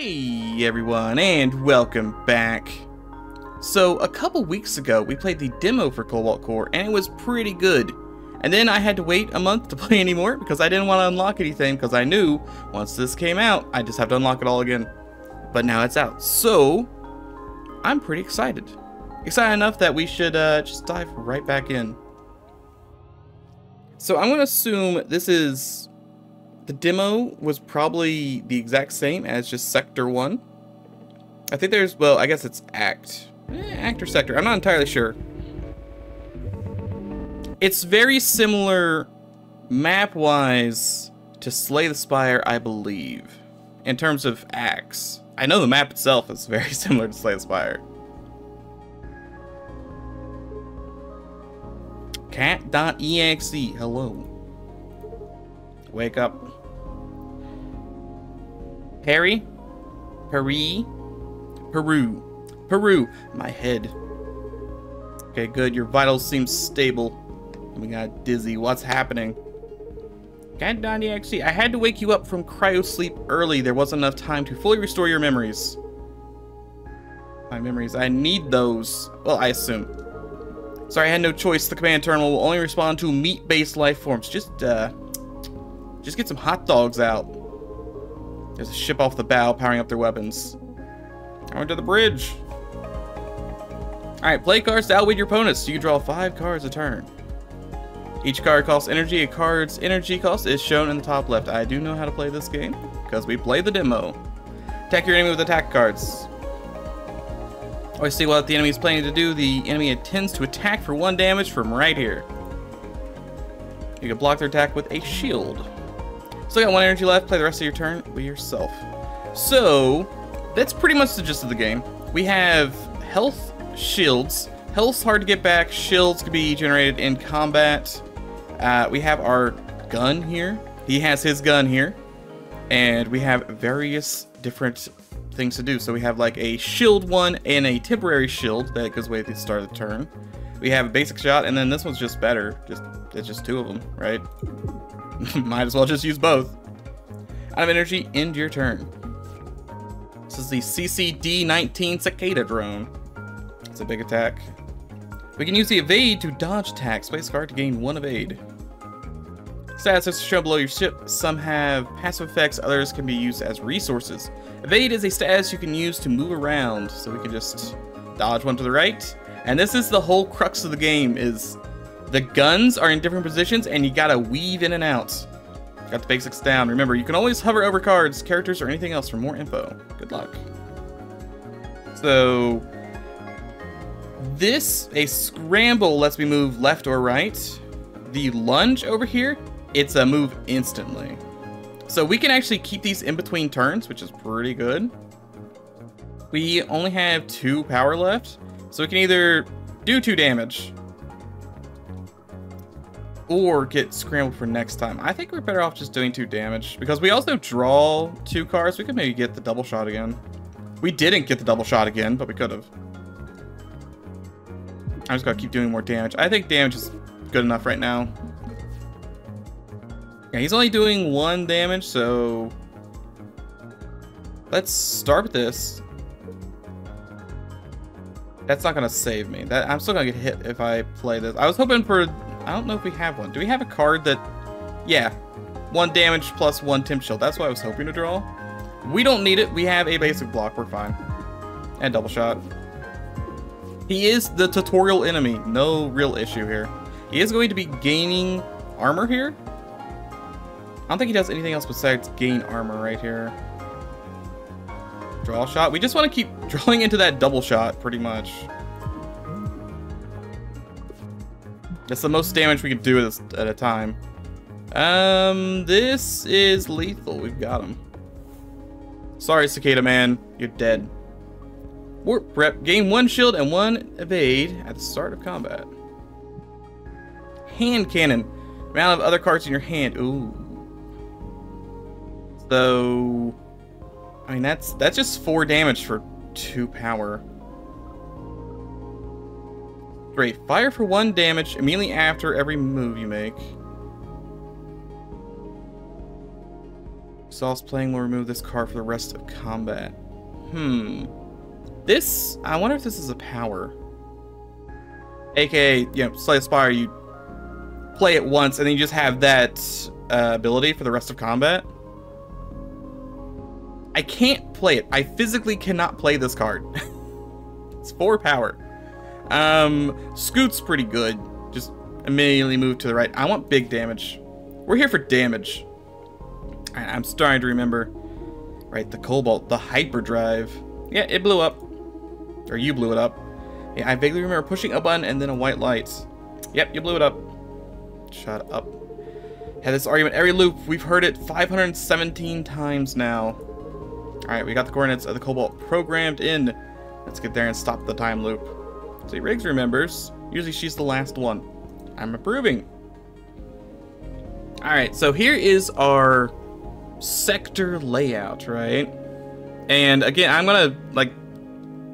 Hey everyone, and welcome back. So, a couple weeks ago, we played the demo for Cobalt Core, and it was pretty good. And then I had to wait a month to play anymore because I didn't want to unlock anything because I knew once this came out, I just have to unlock it all again. But now it's out, so I'm pretty excited. Excited enough that we should uh, just dive right back in. So I'm going to assume this is the demo was probably the exact same as just Sector 1. I think there's, well, I guess it's Act. Eh, act or Sector, I'm not entirely sure. It's very similar map-wise to Slay the Spire, I believe, in terms of acts. I know the map itself is very similar to Slay the Spire. Cat.exe, hello. Wake up. Harry? Peru? Peru. Peru. My head. Okay, good. Your vitals seem stable. We got dizzy. What's happening? Cat.exe. I had to wake you up from cryosleep early. There wasn't enough time to fully restore your memories. My memories. I need those. Well, I assume. Sorry, I had no choice. The command terminal will only respond to meat-based life forms. Just, uh... Just get some hot dogs out. There's a ship off the bow powering up their weapons. Going to the bridge. Alright, play cards to outwit your opponents. You draw five cards a turn. Each card costs energy. A card's energy cost is shown in the top left. I do know how to play this game, because we played the demo. Attack your enemy with attack cards. Always see what the enemy is planning to do. The enemy intends to attack for one damage from right here. You can block their attack with a shield. Still got one energy left. Play the rest of your turn with yourself. So, that's pretty much the gist of the game. We have health shields. Health's hard to get back. Shields can be generated in combat. Uh, we have our gun here. He has his gun here. And we have various different things to do. So we have like a shield one and a temporary shield that goes away at the start of the turn. We have a basic shot, and then this one's just better. Just It's just two of them, right? Might as well just use both. Out of energy, end your turn. This is the CCD-19 Cicada drone. It's a big attack. We can use the evade to dodge attacks. Place card to gain one evade. Stats are shown below your ship. Some have passive effects, others can be used as resources. Evade is a status you can use to move around, so we can just dodge one to the right. And this is the whole crux of the game, is the guns are in different positions and you gotta weave in and out. Got the basics down. Remember, you can always hover over cards, characters, or anything else for more info. Good luck. So, this, a scramble lets me move left or right. The lunge over here, it's a move instantly. So we can actually keep these in between turns, which is pretty good. We only have two power left, so we can either do two damage or get scrambled for next time. I think we're better off just doing two damage because we also draw two cards. We could maybe get the double shot again. We didn't get the double shot again, but we could have. I just gotta keep doing more damage. I think damage is good enough right now. Yeah, he's only doing one damage, so let's start with this. That's not gonna save me. That I'm still gonna get hit if I play this. I was hoping for I don't know if we have one. Do we have a card that... Yeah. One damage plus one temp shield. That's what I was hoping to draw. We don't need it. We have a basic block. We're fine. And double shot. He is the tutorial enemy. No real issue here. He is going to be gaining armor here. I don't think he does anything else besides gain armor right here. Draw shot. We just want to keep drawing into that double shot, pretty much. That's the most damage we can do at a time. Um, this is lethal. We've got him. Sorry, Cicada Man. You're dead. Warp prep. Gain one shield and one evade at the start of combat. Hand cannon. Amount of other cards in your hand. Ooh. So, I mean, that's that's just four damage for two power. Great. Fire for one damage immediately after every move you make. Exhaust playing will remove this card for the rest of combat. Hmm. This, I wonder if this is a power. AKA, you know, Slay the Spire, you play it once and then you just have that uh, ability for the rest of combat. I can't play it. I physically cannot play this card. it's four power. Um, Scoot's pretty good. Just immediately move to the right. I want big damage. We're here for damage. I'm starting to remember. Right, the Cobalt, the Hyperdrive. Yeah, it blew up. Or you blew it up. Yeah, I vaguely remember pushing a button and then a white light. Yep, you blew it up. Shut up. Had this argument every loop. We've heard it 517 times now. Alright, we got the coordinates of the Cobalt programmed in. Let's get there and stop the time loop. See, Riggs remembers. Usually she's the last one. I'm approving. Alright, so here is our sector layout, right? And again, I'm gonna, like,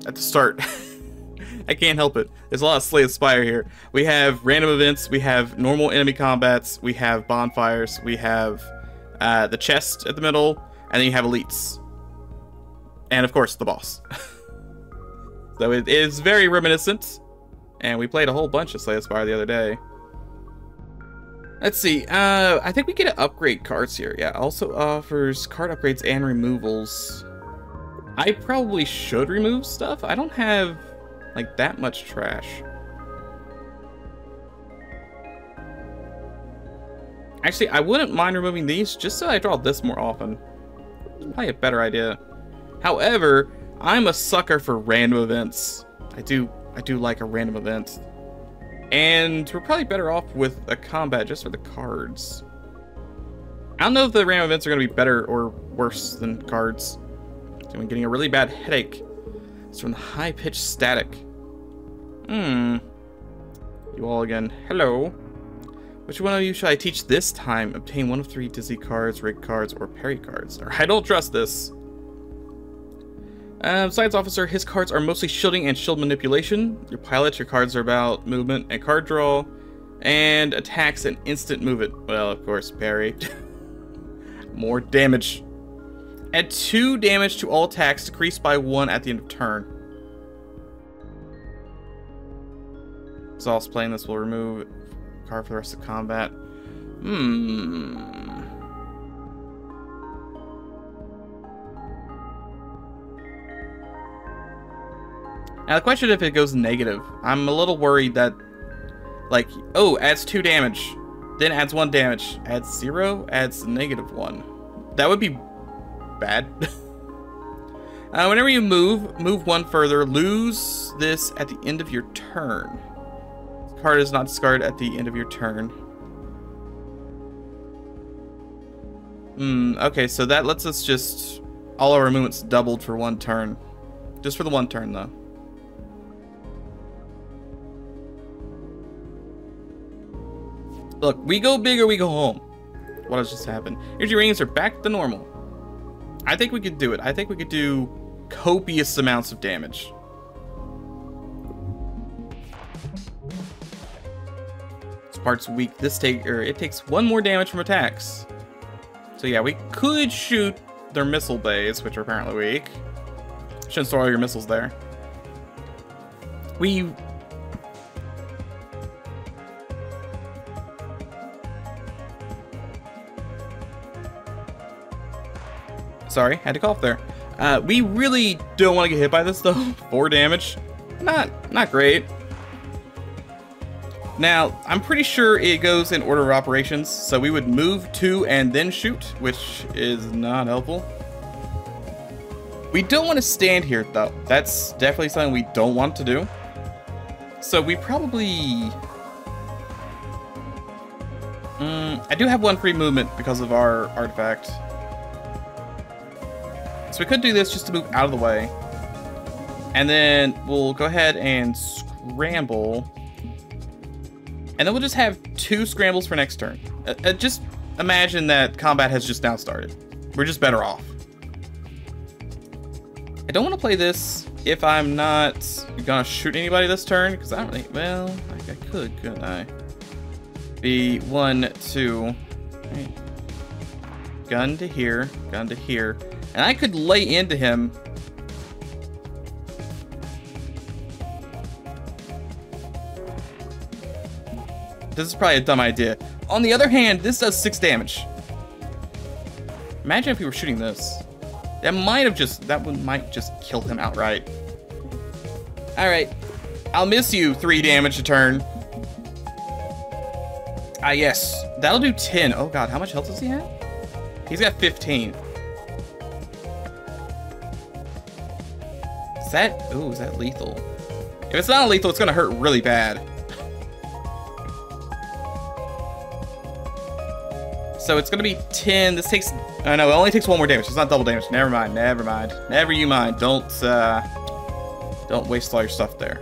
at the start, I can't help it. There's a lot of Slay the Spire here. We have random events, we have normal enemy combats, we have bonfires, we have uh, the chest at the middle, and then you have elites. And of course, the boss. so it is very reminiscent, and we played a whole bunch of Slay Spire the other day. Let's see. Uh, I think we get to upgrade cards here. Yeah, also offers card upgrades and removals. I probably should remove stuff. I don't have, like, that much trash. Actually, I wouldn't mind removing these just so I draw this more often. Probably a better idea. However, I'm a sucker for random events. I do I do like a random event. And we're probably better off with a combat just for the cards. I don't know if the random events are going to be better or worse than cards. I'm getting a really bad headache. It's from the high-pitched static. Hmm. You all again. Hello. Which one of you should I teach this time? Obtain one of three Dizzy cards, Rig cards, or Peri cards. I don't trust this. Um, Science Officer, his cards are mostly shielding and shield manipulation. Your pilot, your cards are about movement and card draw. And attacks and instant movement. Well, of course, Peri. More damage. Add 2 damage to all attacks, decreased by 1 at the end of turn. Exhaust playing this will remove card for the rest of combat. Hmm. Now the question if it goes negative. I'm a little worried that, like, oh, adds two damage, then adds one damage, adds zero, adds negative one. That would be bad. uh, whenever you move, move one further, lose this at the end of your turn. This card is not discarded at the end of your turn. Hmm, okay, so that lets us just... All our movements doubled for one turn. Just for the one turn, though. Look, we go big or we go home. What has just happened? Energy ratings are back to normal. I think we could do it. I think we could do copious amounts of damage. This part's weak. This take or it takes one more damage from attacks. So yeah, we could shoot their missile bays, which are apparently weak. Shouldn't store all your missiles there. We Sorry, had to cough there. Uh, we really don't want to get hit by this though. Four damage, not not great. Now, I'm pretty sure it goes in order of operations, so we would move to and then shoot, which is not helpful. We don't want to stand here though. That's definitely something we don't want to do. So we probably... Mm, I do have one free movement because of our artifact. So we could do this just to move out of the way. And then we'll go ahead and scramble. And then we'll just have two scrambles for next turn. Uh, uh, just imagine that combat has just now started. We're just better off. I don't want to play this if I'm not gonna shoot anybody this turn, because I don't really, well, I, I could, couldn't I? Be one, two, right. gun to here, gun to here. And I could lay into him. This is probably a dumb idea. On the other hand, this does six damage. Imagine if we were shooting this. That might have just, that one might just kill him outright. All right, I'll miss you, three damage a turn. Ah, yes, that'll do 10. Oh God, how much health does he have? He's got 15. That, ooh, is that lethal? If it's not lethal, it's gonna hurt really bad. So it's gonna be 10. This takes, uh, know, it only takes one more damage. It's not double damage. Never mind, never mind. Never you mind. Don't, uh, don't waste all your stuff there.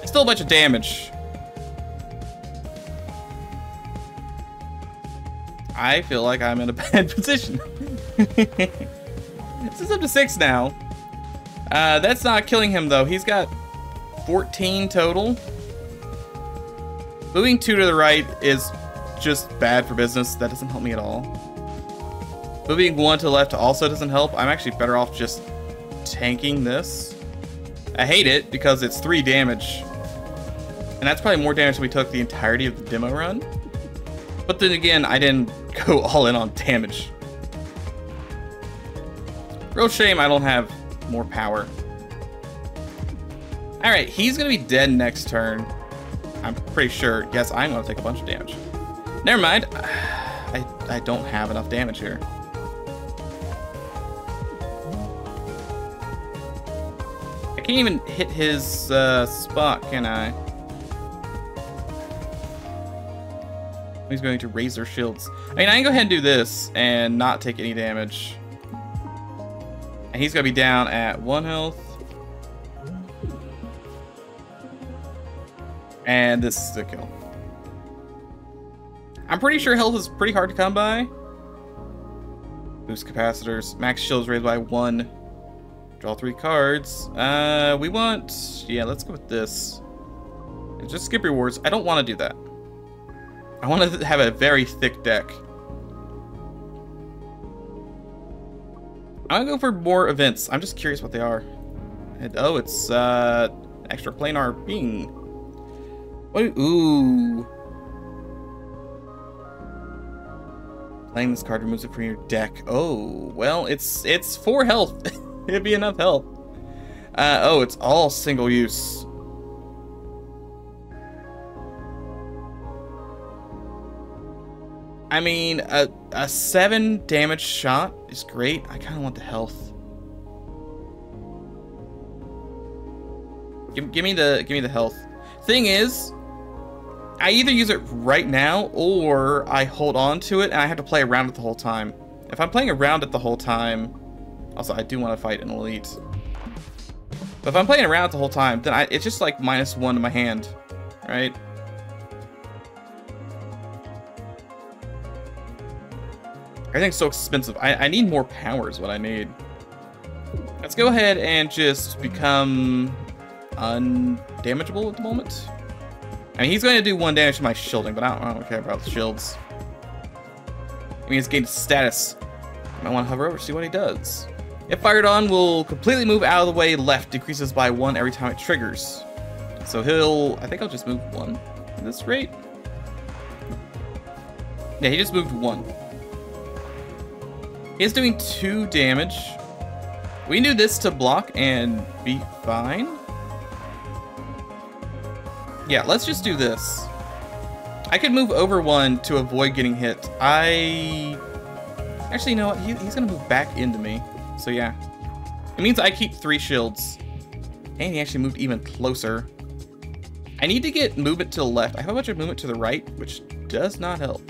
It's still a bunch of damage. I feel like I'm in a bad position. this is up to six now. Uh, that's not killing him though. He's got 14 total. Moving two to the right is just bad for business. That doesn't help me at all. Moving one to the left also doesn't help. I'm actually better off just tanking this. I hate it because it's three damage. And that's probably more damage than we took the entirety of the demo run. But then again, I didn't go all in on damage. Real shame I don't have more power. Alright, he's gonna be dead next turn. I'm pretty sure. Yes, I'm gonna take a bunch of damage. Never mind. I, I don't have enough damage here. I can't even hit his uh, spot, can I? He's going to Razor shields. I mean, I can go ahead and do this and not take any damage. And he's going to be down at one health. And this is the kill. I'm pretty sure health is pretty hard to come by. Boost capacitors. Max shields raised by one. Draw three cards. Uh, we want... Yeah, let's go with this. Just skip rewards. I don't want to do that. I want to have a very thick deck. I'm gonna go for more events. I'm just curious what they are. And, oh, it's uh, extra planar being. What? Ooh. Playing this card removes it from your deck. Oh, well, it's it's four health. It'd be enough health. Uh, oh, it's all single use. I mean, a, a seven damage shot is great. I kind of want the health. Give, give me the give me the health. Thing is, I either use it right now or I hold on to it and I have to play around it the whole time. If I'm playing around it the whole time, also I do want to fight an elite. But if I'm playing around it the whole time, then I, it's just like minus one to my hand, right? Everything's so expensive. I, I need more power is what I need. Let's go ahead and just become undamageable at the moment. I mean, he's going to do one damage to my shielding, but I don't, I don't care about the shields. I mean, he's gained status. I might want to hover over, see what he does. If fired on, will completely move out of the way left, decreases by one every time it triggers. So he'll, I think I'll just move one at this rate. Yeah, he just moved one. He's doing two damage. We can do this to block and be fine. Yeah, let's just do this. I could move over one to avoid getting hit. I... Actually, you know what? He, he's going to move back into me. So, yeah. It means I keep three shields. And he actually moved even closer. I need to get movement to the left. I have a bunch of movement to the right, which does not help.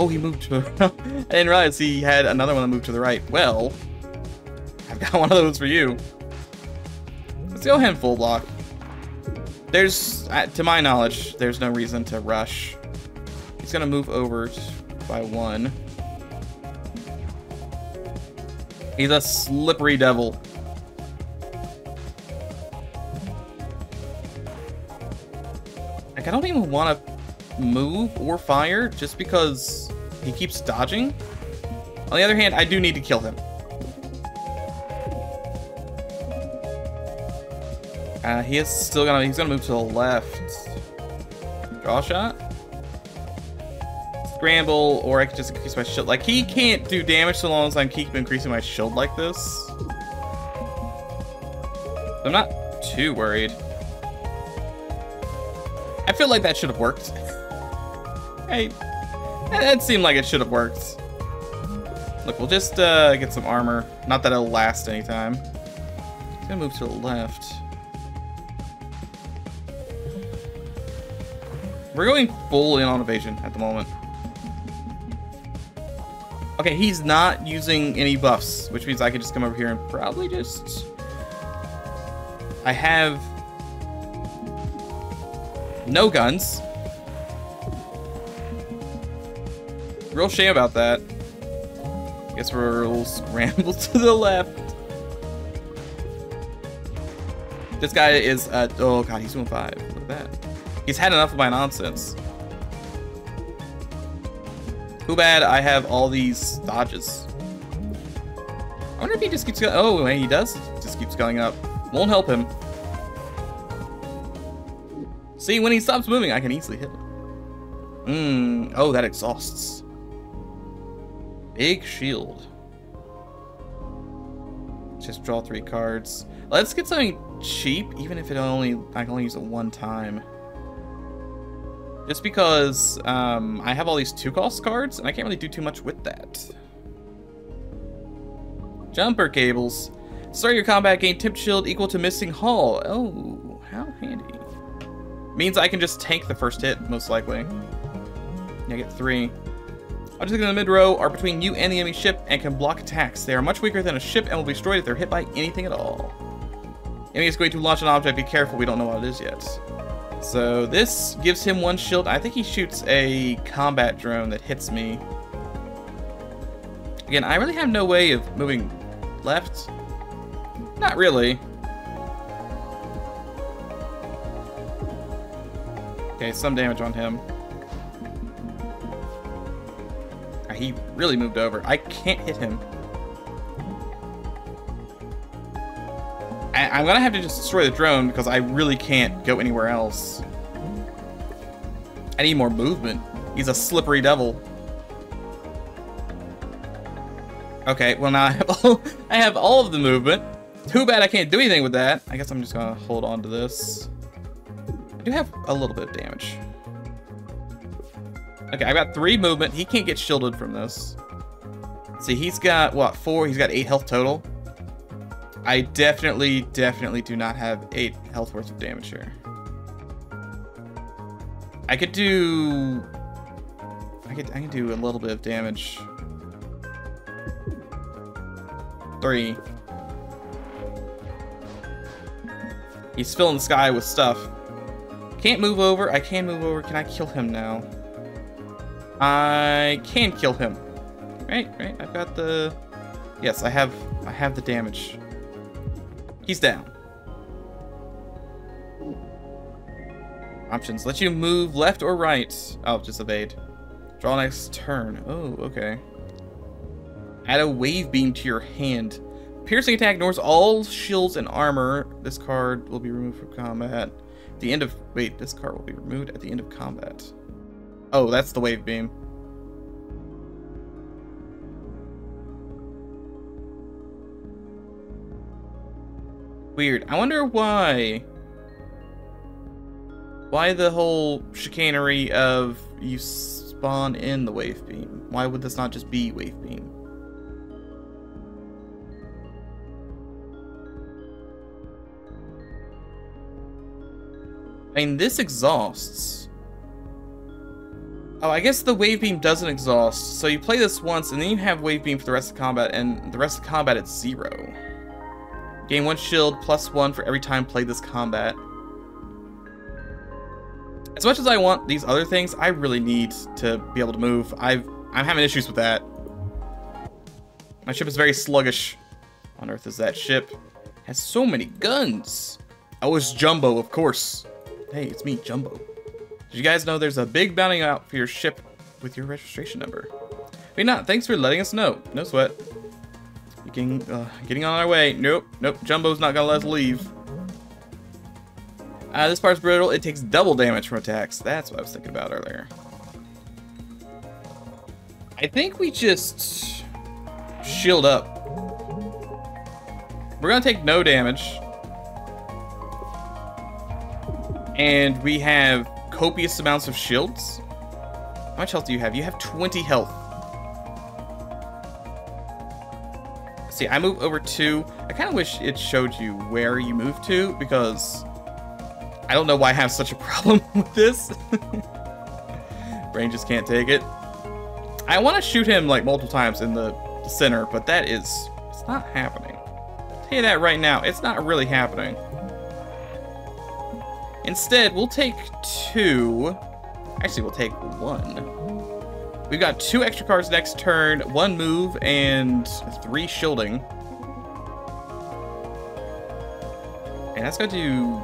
Oh, he moved to... I didn't realize he had another one that moved to the right. Well, I've got one of those for you. Let's go ahead and full block. There's, uh, to my knowledge, there's no reason to rush. He's gonna move over by one. He's a slippery devil. Like, I don't even want to move or fire just because he keeps dodging. On the other hand, I do need to kill him. Uh, he is still gonna, he's gonna move to the left. Draw shot? Scramble, or I could just increase my shield. Like, he can't do damage so long as I keep increasing my shield like this. I'm not too worried. I feel like that should have worked. hey, that seemed like it should have worked. Look, we'll just uh, get some armor. Not that it'll last anytime. It's gonna move to the left. We're going full in on evasion at the moment. Okay, he's not using any buffs, which means I can just come over here and probably just... I have... No guns. Real shame about that. Guess we'll scramble to the left. This guy is, uh, oh god, he's doing five. Look at that. He's had enough of my nonsense. Too bad I have all these dodges. I wonder if he just keeps going. Oh, he does. Just keeps going up. Won't help him. See, when he stops moving, I can easily hit him. Mmm. Oh, that exhausts. Big shield. Just draw three cards. Let's get something cheap, even if it only I can only use it one time. Just because um, I have all these two-cost cards, and I can't really do too much with that. Jumper cables. Start your combat, gain tip shield equal to missing hull. Oh, how handy. Means I can just tank the first hit, most likely. I get three. Objects in the mid row are between you and the enemy ship and can block attacks. They are much weaker than a ship and will be destroyed if they're hit by anything at all. Enemy is going to launch an object. Be careful, we don't know what it is yet. So this gives him one shield. I think he shoots a combat drone that hits me. Again, I really have no way of moving left. Not really. Okay, some damage on him. He really moved over. I can't hit him. I am gonna have to just destroy the drone because I really can't go anywhere else. I need more movement. He's a slippery devil. Okay, well now I have all, I have all of the movement. Too bad I can't do anything with that. I guess I'm just gonna hold on to this. I do have a little bit of damage. Okay, I've got three movement. He can't get shielded from this. See, he's got, what, four? He's got eight health total. I definitely, definitely do not have 8 health worth of damage here. I could do... I could, I could do a little bit of damage. Three. He's filling the sky with stuff. Can't move over. I can move over. Can I kill him now? I can kill him. Right, right. I've got the... Yes, I have I have the damage. He's down. Options. Let you move left or right. Oh, just evade. Draw next turn. Oh, okay. Add a wave beam to your hand. Piercing attack ignores all shields and armor. This card will be removed from combat. At the end of... Wait, this card will be removed at the end of combat. Oh, that's the wave beam. Weird. I wonder why. Why the whole chicanery of you spawn in the wave beam? Why would this not just be wave beam? I mean, this exhausts. Oh, I guess the wave beam doesn't exhaust. So you play this once, and then you have wave beam for the rest of combat, and the rest of combat it's zero. Gain one shield plus one for every time played this combat. As much as I want these other things, I really need to be able to move. I've, I'm having issues with that. My ship is very sluggish. On Earth is that ship? Has so many guns. Oh, it's Jumbo, of course. Hey, it's me, Jumbo. Did you guys know there's a big bounty out for your ship with your registration number? Wait, not. Thanks for letting us know. No sweat. Getting, uh, getting on our way. Nope, nope. Jumbo's not gonna let us leave. Uh, this part's brutal. It takes double damage from attacks. That's what I was thinking about earlier. I think we just shield up. We're gonna take no damage. And we have copious amounts of shields. How much health do you have? You have 20 health. See, I move over two. I kind of wish it showed you where you move to because I don't know why I have such a problem with this. Brain just can't take it. I want to shoot him like multiple times in the center, but that is, it's not happening. I'll tell you that right now, it's not really happening. Instead, we'll take two. Actually, we'll take one. We've got two extra cards next turn, one move, and three shielding. And that's going to do...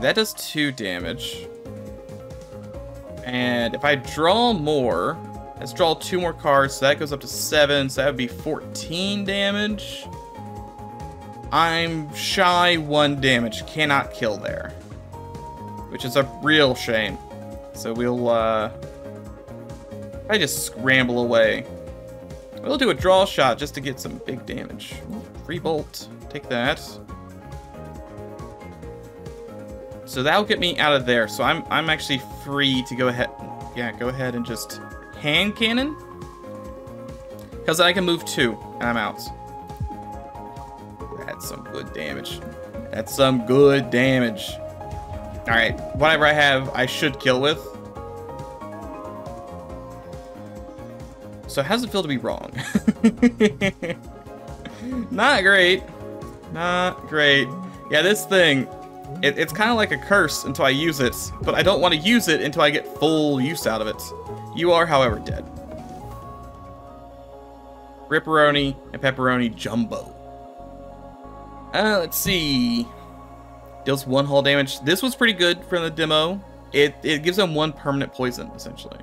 That does two damage. And if I draw more, let's draw two more cards, so that goes up to seven, so that would be 14 damage. I'm shy one damage, cannot kill there. Which is a real shame. So we'll, uh... I just scramble away. We'll do a draw shot just to get some big damage. Free bolt, take that. So that'll get me out of there. So I'm I'm actually free to go ahead. Yeah, go ahead and just hand cannon. Because I can move two, and I'm out. Some good damage. That's some good damage. Alright, whatever I have, I should kill with. So how's it feel to be wrong? Not great. Not great. Yeah, this thing, it, it's kind of like a curse until I use it, but I don't want to use it until I get full use out of it. You are, however, dead. Ripperoni and Pepperoni Jumbo. Uh, let's see. Deals one hull damage. This was pretty good from the demo. It, it gives them one permanent poison, essentially.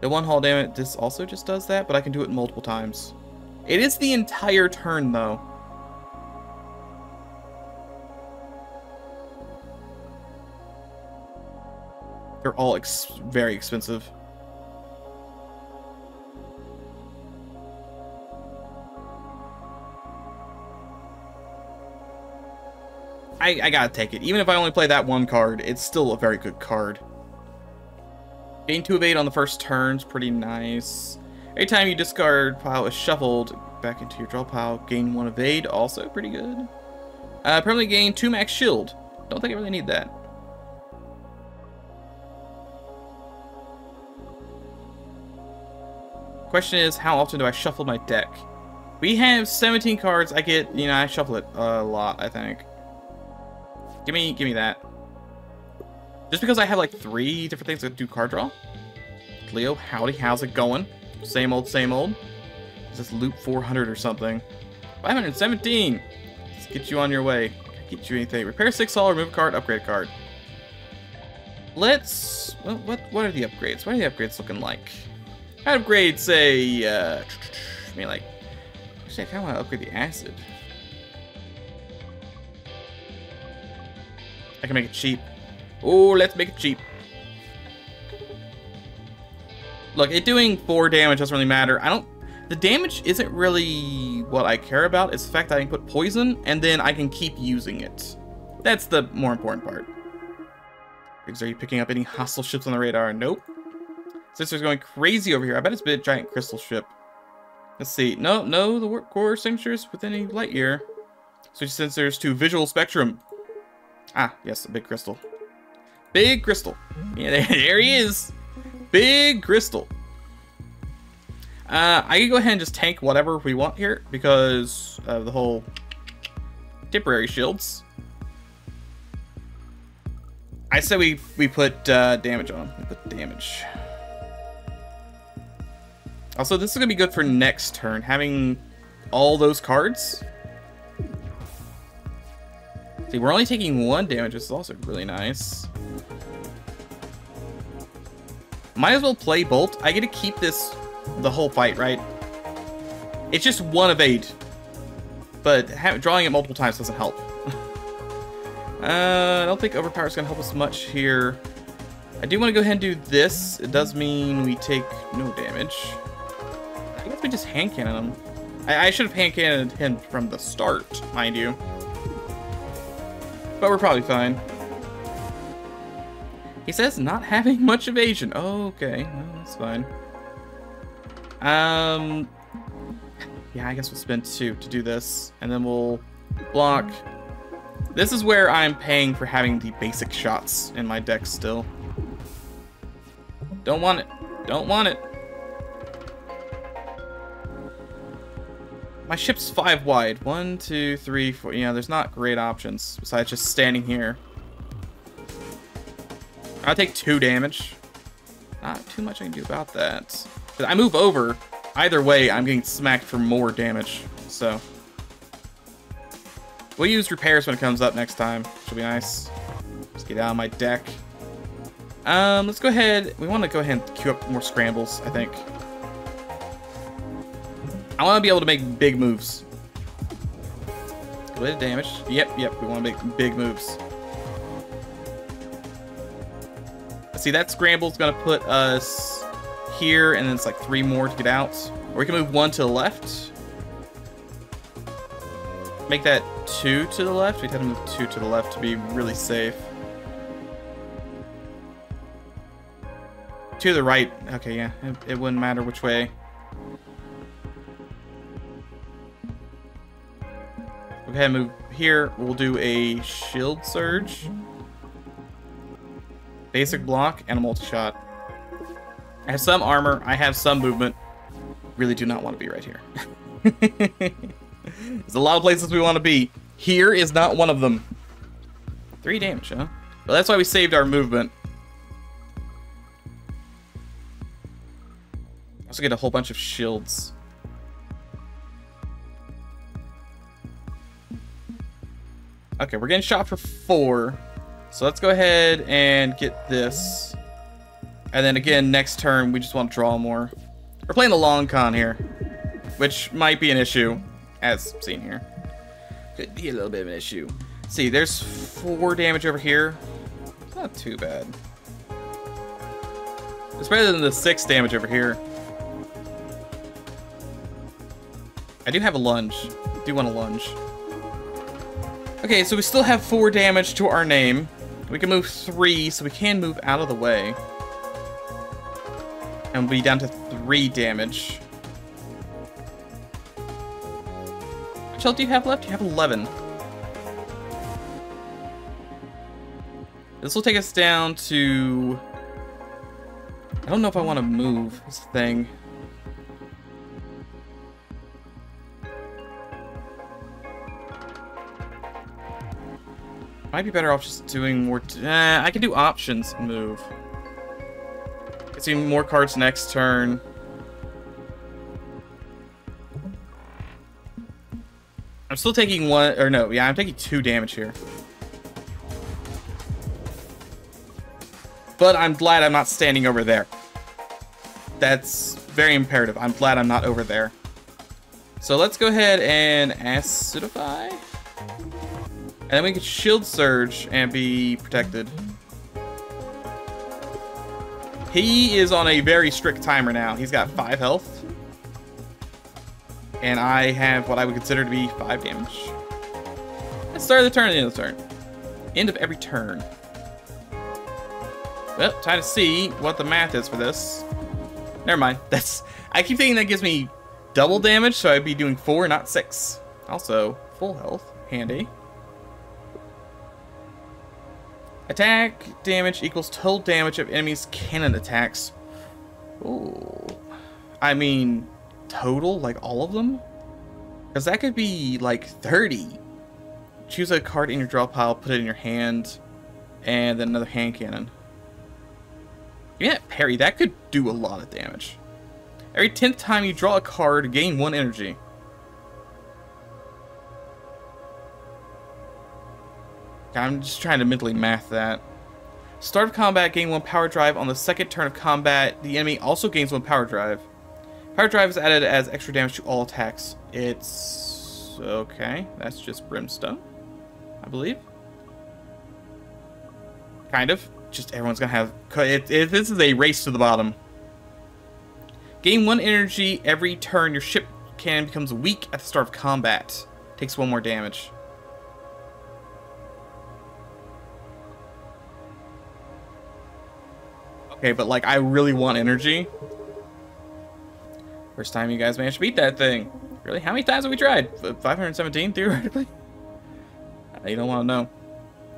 The one hull damage, this also just does that, but I can do it multiple times. It is the entire turn, though. They're all ex very expensive. I, I gotta take it. Even if I only play that one card, it's still a very good card. Gain 2 evade on the first turn's pretty nice. Anytime you discard pile is shuffled back into your draw pile, gain 1 evade, also pretty good. Uh, permanently gain 2 max shield. Don't think I really need that. Question is, how often do I shuffle my deck? We have 17 cards. I get, you know, I shuffle it a lot, I think. Give me, give me that. Just because I have like three different things to do card draw. Leo, howdy, how's it going? Same old, same old. Is this loop 400 or something? 517! Let's get you on your way. Get you anything. Repair 6 hull, remove a card, upgrade a card. Let's... Well, what, what are the upgrades? What are the upgrades looking like? I'd upgrade, say, uh... I mean, like... Actually, I kind of want to upgrade the acid. I can make it cheap. Oh, let's make it cheap. Look, it doing 4 damage doesn't really matter. I don't... The damage isn't really what I care about. It's the fact that I can put poison, and then I can keep using it. That's the more important part. Riggs, are you picking up any hostile ships on the radar? Nope. Sister's going crazy over here. I bet it's a giant crystal ship. Let's see. No, no, the warp core signatures within a light year. Switch sensors to visual spectrum. Ah, yes, a big crystal. Big crystal. Yeah, there he is. Big crystal. Uh, I can go ahead and just tank whatever we want here because of the whole temporary shields. I said we we put uh, damage on him. We put damage. Also, this is gonna be good for next turn. Having all those cards See, we're only taking one damage, which is also really nice. Might as well play Bolt. I get to keep this the whole fight, right? It's just one evade. But drawing it multiple times doesn't help. uh, I don't think Overpower is going to help us much here. I do want to go ahead and do this. It does mean we take no damage. I guess we just hand cannon him. I, I should have hand cannoned him from the start, mind you. But we're probably fine. He says not having much evasion. Oh, okay. Well, that's fine. Um, yeah, I guess we'll spend two to do this. And then we'll block. This is where I'm paying for having the basic shots in my deck still. Don't want it. Don't want it. My ship's five wide. One, two, three, four. Yeah, there's not great options besides just standing here. I'll take two damage. Not too much I can do about that. I move over. Either way, I'm getting smacked for more damage. So. We'll use repairs when it comes up next time. Should be nice. Let's get out of my deck. Um, let's go ahead. We want to go ahead and queue up more scrambles, I think. I want to be able to make big moves. Of damage. Yep, yep, we want to make big moves. See, that scramble's going to put us here, and then it's like three more to get out. Or we can move one to the left. Make that two to the left. We'd have to move two to the left to be really safe. To the right. Okay, yeah. It, it wouldn't matter which way. Ahead and move here. We'll do a shield surge. Basic block and a multi-shot. I have some armor. I have some movement. Really do not want to be right here. There's a lot of places we want to be. Here is not one of them. Three damage, huh? Well, that's why we saved our movement. Also get a whole bunch of shields. Okay, we're getting shot for four. So let's go ahead and get this. And then again, next turn, we just want to draw more. We're playing the long con here, which might be an issue, as seen here. Could be a little bit of an issue. see, there's four damage over here. Not too bad. It's better than the six damage over here. I do have a lunge. I do want a lunge. Okay, so we still have four damage to our name. We can move three, so we can move out of the way. And we'll be down to three damage. Which health do you have left? You have 11. This will take us down to... I don't know if I want to move this thing. Might be better off just doing more... Eh, I can do options move. I see more cards next turn. I'm still taking one... Or no, yeah, I'm taking two damage here. But I'm glad I'm not standing over there. That's very imperative. I'm glad I'm not over there. So let's go ahead and acidify. And then we can shield surge and be protected. He is on a very strict timer now. He's got five health. And I have what I would consider to be five damage. Let's start the turn, The end of the turn. End of every turn. Well, time to see what the math is for this. Never mind. That's I keep thinking that gives me double damage, so I'd be doing four, not six. Also, full health. Handy. Attack damage equals total damage of enemies' cannon attacks. Ooh. I mean, total? Like all of them? Because that could be like 30. Choose a card in your draw pile, put it in your hand, and then another hand cannon. Yeah, Peri, that could do a lot of damage. Every 10th time you draw a card, gain 1 energy. I'm just trying to mentally math that. Start of combat, gain one power drive. On the second turn of combat, the enemy also gains one power drive. Power drive is added as extra damage to all attacks. It's... okay. That's just brimstone, I believe. Kind of. Just everyone's gonna have... It, it, this is a race to the bottom. Gain one energy every turn. Your ship cannon becomes weak at the start of combat. Takes one more damage. Okay, but like, I really want energy. First time you guys managed to beat that thing. Really? How many times have we tried? 517, theoretically? Uh, you don't want to know.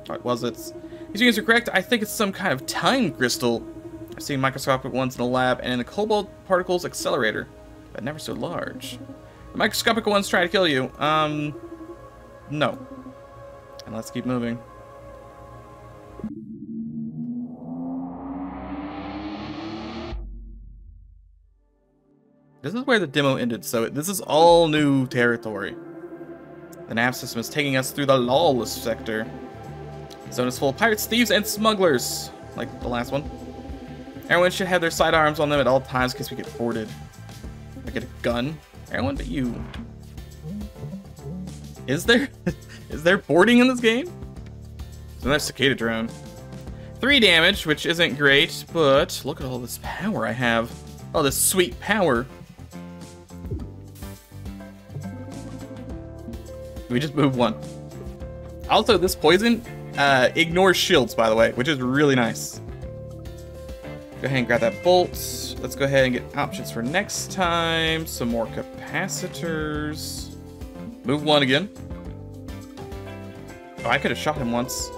What was it? These units are correct. I think it's some kind of time crystal. I've seen microscopic ones in the lab and in the cobalt particles accelerator, but never so large. The microscopic ones try to kill you. Um, no. And let's keep moving. This is where the demo ended, so this is all new territory. The nav system is taking us through the lawless sector. The zone is full of pirates, thieves, and smugglers, like the last one. Everyone should have their sidearms on them at all times in case we get boarded. I get a gun. Everyone but you. Is there? is there boarding in this game? That's cicada drone. Three damage, which isn't great, but look at all this power I have. Oh, this sweet power. We just move one. Also, this poison uh, ignores shields, by the way, which is really nice. Go ahead and grab that bolt. Let's go ahead and get options for next time. Some more capacitors. Move one again. Oh, I could have shot him once.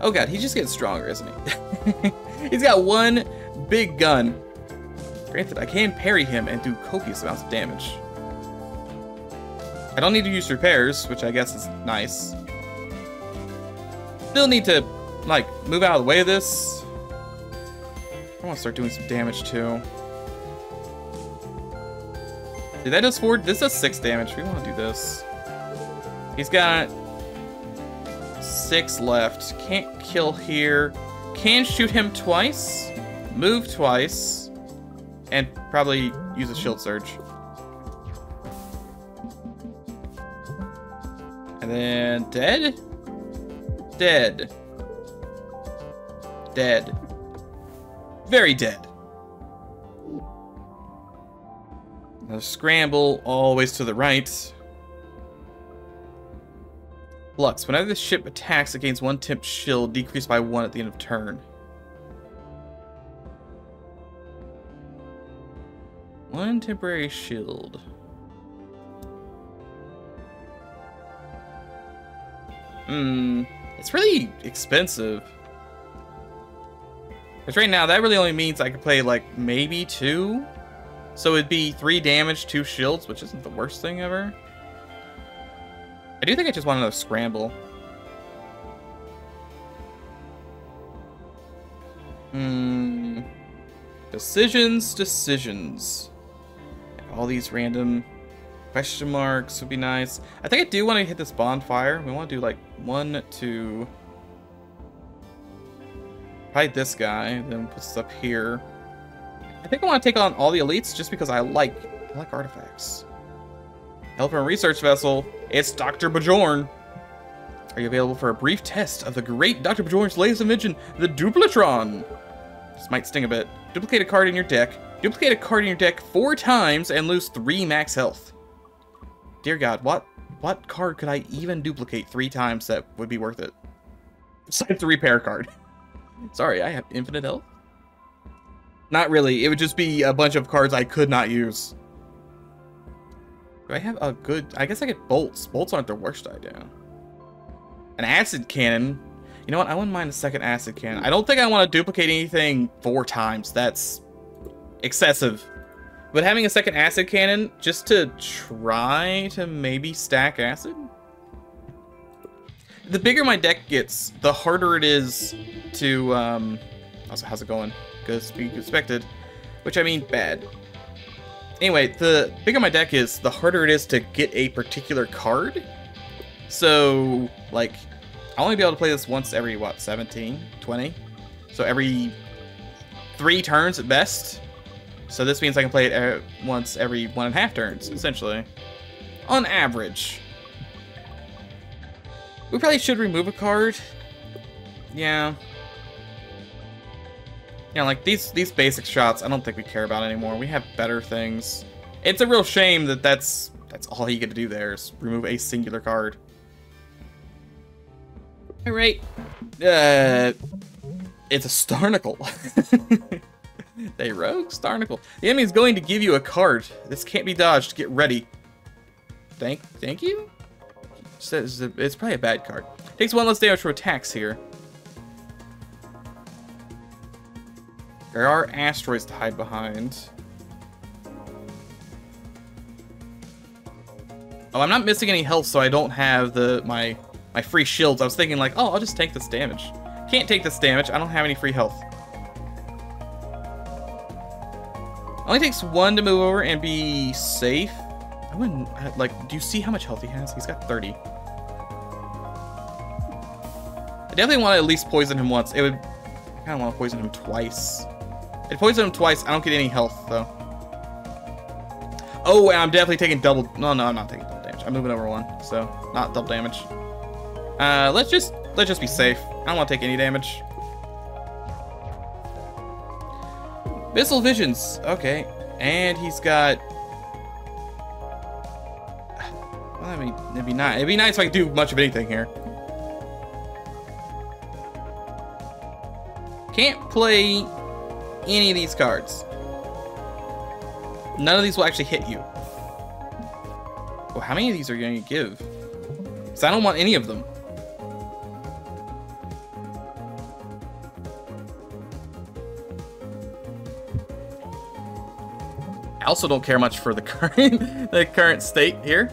Oh god, he just gets stronger, isn't he? He's got one big gun. Granted, I can parry him and do copious amounts of damage. I don't need to use repairs, which I guess is nice. Still need to, like, move out of the way of this. I want to start doing some damage, too. Did that does four? This does six damage. We want to do this. He's got six left. Can't kill here. Can shoot him twice. Move twice. And probably use a shield surge. And then dead? Dead. Dead. Very dead. Now scramble, always to the right. Flux. Whenever the ship attacks, it gains one temp shield, decreased by one at the end of turn. One temporary shield. Hmm. It's really expensive. Because right now, that really only means I could play, like, maybe two? So it'd be three damage, two shields, which isn't the worst thing ever. I do think I just want another scramble. Hmm. Decisions, decisions. All these random Question marks would be nice. I think I do want to hit this bonfire. We want to do like one, two. Hide this guy, then put this up here. I think I want to take on all the elites just because I like I like artifacts. Helper research vessel. It's Dr. Bajorn. Are you available for a brief test of the great Dr. Bajorn's latest invention, the Duplatron? This might sting a bit. Duplicate a card in your deck. Duplicate a card in your deck four times and lose three max health. Dear God, what what card could I even duplicate three times that would be worth it? Besides the repair card. Sorry, I have infinite health. Not really. It would just be a bunch of cards I could not use. Do I have a good... I guess I get bolts. Bolts aren't the worst idea. An acid cannon. You know what? I wouldn't mind a second acid cannon. I don't think I want to duplicate anything four times. That's excessive. But having a second acid cannon just to try to maybe stack acid? The bigger my deck gets, the harder it is to, um, also, how's it going? Good as be expected. Which I mean bad. Anyway, the bigger my deck is, the harder it is to get a particular card. So, like, I'll only be able to play this once every, what, 17, 20? So every three turns at best. So this means I can play it once every one and a half turns, essentially. On average. We probably should remove a card. Yeah. Yeah, like these these basic shots, I don't think we care about anymore. We have better things. It's a real shame that that's that's all you get to do there is remove a singular card. All right. Uh, it's a Starnacle. they rogue Starnacle. The enemy is going to give you a card. This can't be dodged. Get ready. Thank, thank you. Says It's probably a bad card. Takes one less damage for attacks here. There are asteroids to hide behind. Oh, I'm not missing any health, so I don't have the my my free shields. I was thinking like, oh, I'll just take this damage. Can't take this damage. I don't have any free health. Only takes one to move over and be safe. I wouldn't, like, do you see how much health he has? He's got 30. I definitely want to at least poison him once. It would, I kind of want to poison him twice. If poison him twice, I don't get any health, though. Oh, and I'm definitely taking double, no, no, I'm not taking double damage. I'm moving over one, so not double damage. Uh, let's just, let's just be safe. I don't want to take any damage. Missile Visions. Okay. And he's got... Well, I mean, it'd be nice. It'd be nice if I could do much of anything here. Can't play any of these cards. None of these will actually hit you. Well, how many of these are you going to give? Because I don't want any of them. I also don't care much for the current the current state here.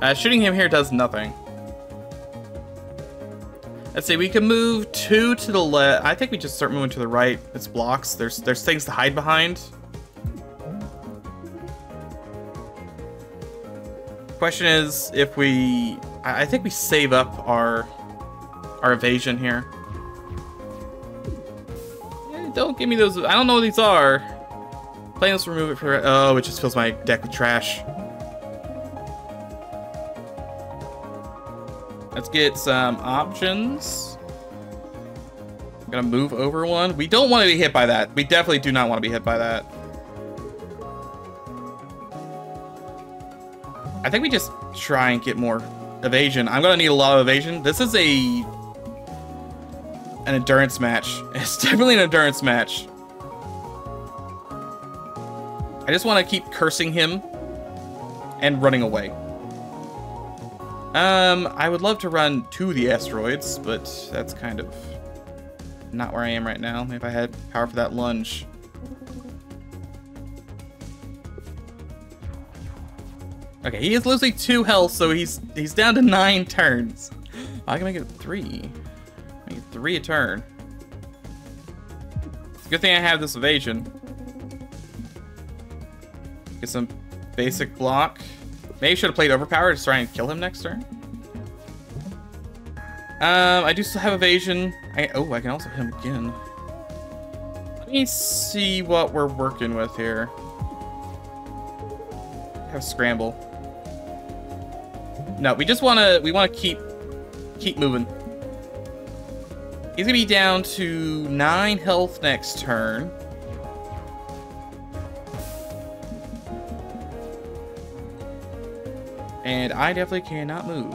Uh, shooting him here does nothing. Let's see, we can move two to the left. I think we just start moving to the right. It's blocks. There's there's things to hide behind. Question is if we I, think we save up our our evasion here. Eh, don't give me those I don't know what these are. Let's remove it for... Oh, it just fills my deck with trash. Let's get some options. I'm gonna move over one. We don't want to be hit by that. We definitely do not want to be hit by that. I think we just try and get more evasion. I'm gonna need a lot of evasion. This is a an endurance match. It's definitely an endurance match. I just want to keep cursing him and running away. Um, I would love to run to the asteroids, but that's kind of not where I am right now. If I had power for that lunge. Okay, he is losing two health, so he's he's down to nine turns. I can make it three. Make it three a turn. It's a good thing I have this evasion. Get some basic block. Maybe should have played Overpower to try and kill him next turn. Um, I do still have evasion. I, oh, I can also hit him again. Let me see what we're working with here. Have scramble. No, we just want to we want to keep keep moving. He's gonna be down to nine health next turn. And I definitely cannot move.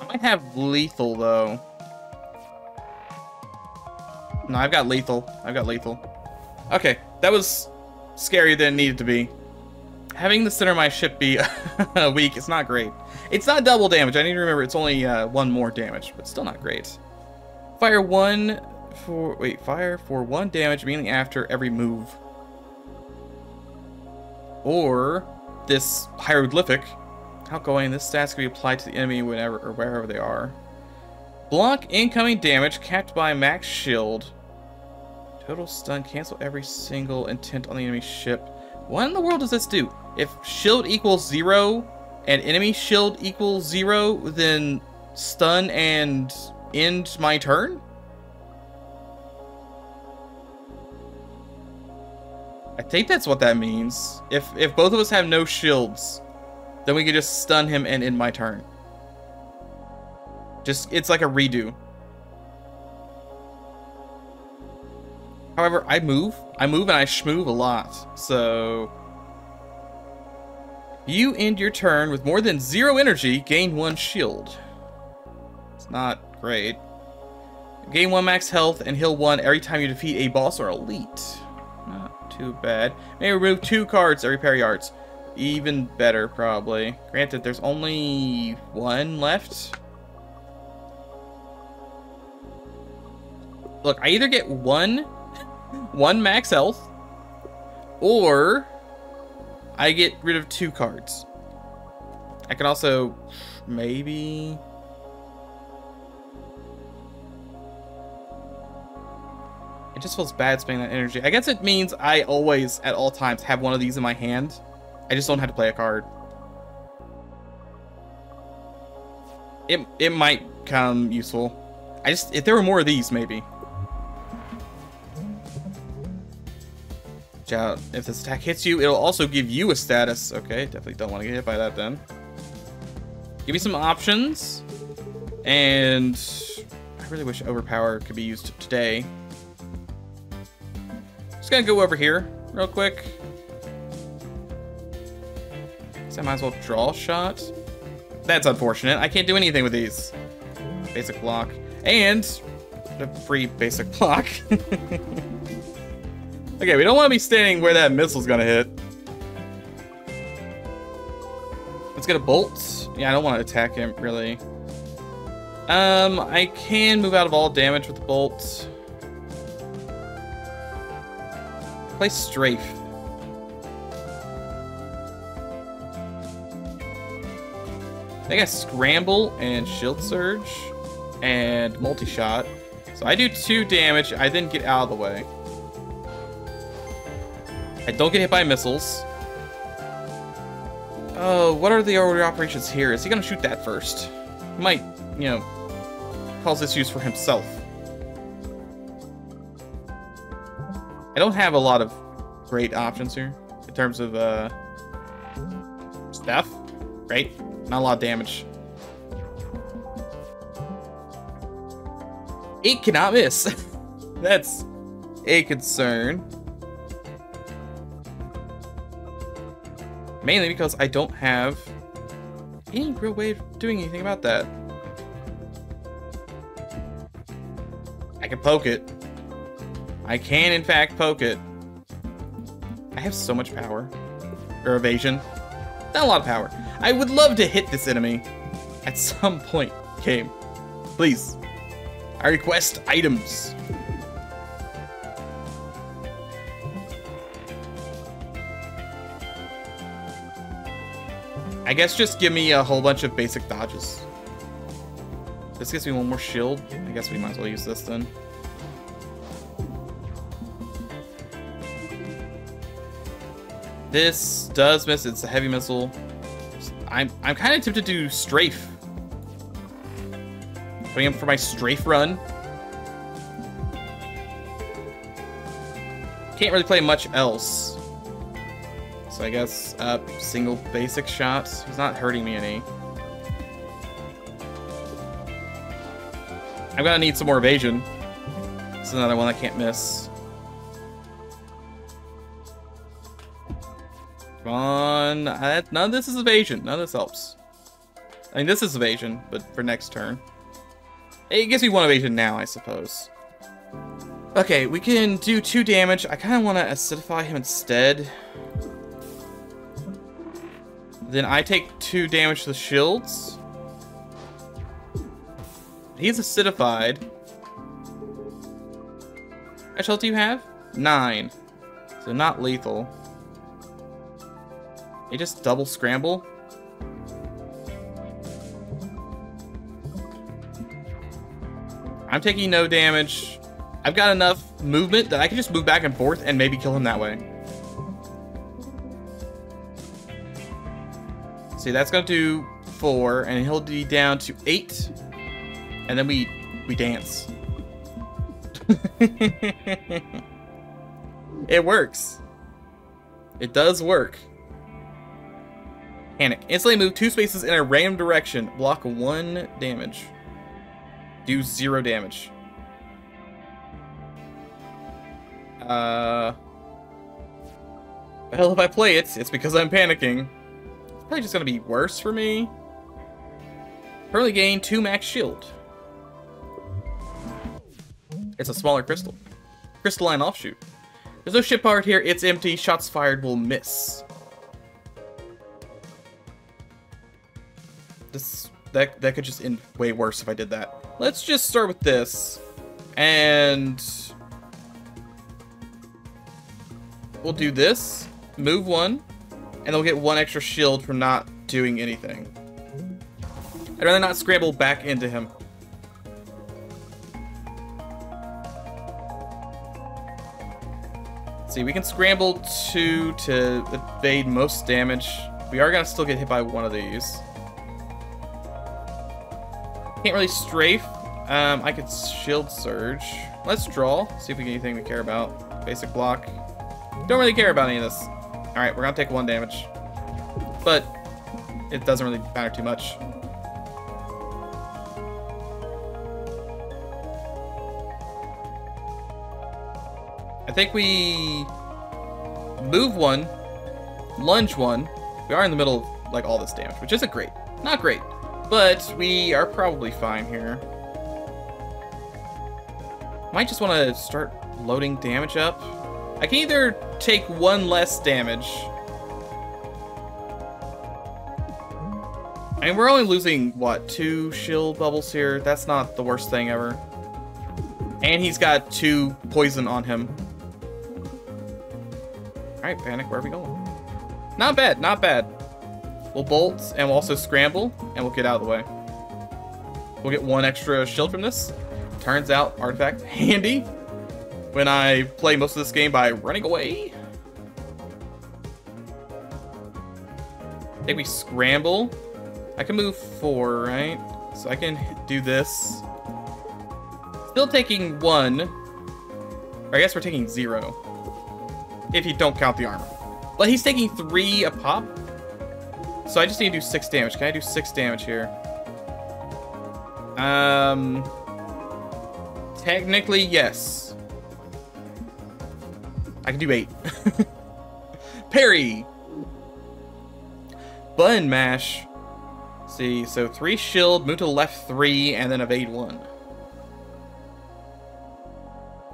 I might have lethal, though. No, I've got lethal. I've got lethal. Okay, that was scarier than it needed to be. Having the center of my ship be weak is not great. It's not double damage. I need to remember it's only uh, one more damage, but still not great. Fire one for... Wait, fire for one damage meaning after every move. Or this hieroglyphic. Outgoing, this stats can be applied to the enemy whenever or wherever they are. Block incoming damage capped by max shield. Total stun, cancel every single intent on the enemy ship. What in the world does this do? If shield equals zero, and enemy shield equals zero, then stun and end my turn? I think that's what that means. If if both of us have no shields, then we can just stun him and end my turn. Just, it's like a redo. However, I move. I move and I schmove a lot, so... You end your turn with more than zero energy, gain one shield. It's not great. Gain one max health and heal one every time you defeat a boss or elite. Too bad. May remove two cards every pair of yards. Even better, probably. Granted, there's only one left. Look, I either get one, one max health, or I get rid of two cards. I can also maybe... just feels bad spending that energy. I guess it means I always, at all times, have one of these in my hand. I just don't have to play a card. It, it might come useful. I just, if there were more of these, maybe. out. If this attack hits you, it'll also give you a status. Okay, definitely don't want to get hit by that then. Give me some options. And I really wish Overpower could be used today. Gonna go over here real quick. So I might as well draw shot. That's unfortunate. I can't do anything with these. Basic block. And a free basic block. Okay, we don't want to be standing where that missile's gonna hit. Let's get a bolt. Yeah, I don't want to attack him, really. Um, I can move out of all damage with the bolt. Play strafe. I think I scramble and shield surge and multi-shot. So I do two damage, I then get out of the way. I don't get hit by missiles. Oh, what are the order operations here? Is he gonna shoot that first? He might, you know, cause issues for himself. Don't have a lot of great options here in terms of uh, stuff. Right? Not a lot of damage. It cannot miss. That's a concern. Mainly because I don't have any real way of doing anything about that. I can poke it. I can, in fact, poke it. I have so much power. Or evasion. Not a lot of power. I would love to hit this enemy at some point, game. Please. I request items. I guess just give me a whole bunch of basic dodges. This gives me one more shield. I guess we might as well use this then. This does miss. It's a heavy missile. I'm I'm kind of tempted to strafe. Putting him for my strafe run. Can't really play much else. So I guess uh, single basic shots. He's not hurting me any. I'm gonna need some more evasion. This is another one I can't miss. On. none of this is evasion. None of this helps. I mean, this is evasion, but for next turn. It gives me one evasion now, I suppose. Okay, we can do two damage. I kind of want to acidify him instead. Then I take two damage to the shields. He's acidified. How much health do you have? Nine. So not lethal. He just double scramble. I'm taking no damage. I've got enough movement that I can just move back and forth and maybe kill him that way. See, that's gonna do four, and he'll be down to eight, and then we we dance. it works. It does work. Panic. Instantly move two spaces in a random direction. Block one damage. Do zero damage. Uh... Hell, if I play it, it's because I'm panicking. It's probably just gonna be worse for me. Currently gain two max shield. It's a smaller crystal. Crystalline offshoot. There's no ship part here, it's empty, shots fired will miss. This, that, that could just end way worse if I did that. Let's just start with this, and we'll do this, move one, and they'll get one extra shield from not doing anything. I'd rather not scramble back into him. see, we can scramble two to evade most damage. We are gonna still get hit by one of these. Can't really strafe. Um, I could shield surge. Let's draw. See if we get anything we care about. Basic block. Don't really care about any of this. Alright, we're gonna take one damage. But it doesn't really matter too much. I think we move one, lunge one. We are in the middle of like all this damage, which isn't great. Not great, but we are probably fine here. Might just want to start loading damage up. I can either take one less damage. I mean, we're only losing, what, two shield bubbles here? That's not the worst thing ever. And he's got two poison on him. Alright, Panic, where are we going? Not bad, not bad. We'll bolt, and we'll also scramble, and we'll get out of the way. We'll get one extra shield from this. Turns out, artifact handy when I play most of this game by running away. I think we scramble. I can move four, right? So I can do this. Still taking one. I guess we're taking zero if you don't count the armor. But he's taking three a pop. So I just need to do six damage. Can I do six damage here? Um, technically, yes. I can do eight. Parry. Button mash. see, so three shield, move to the left three, and then evade one.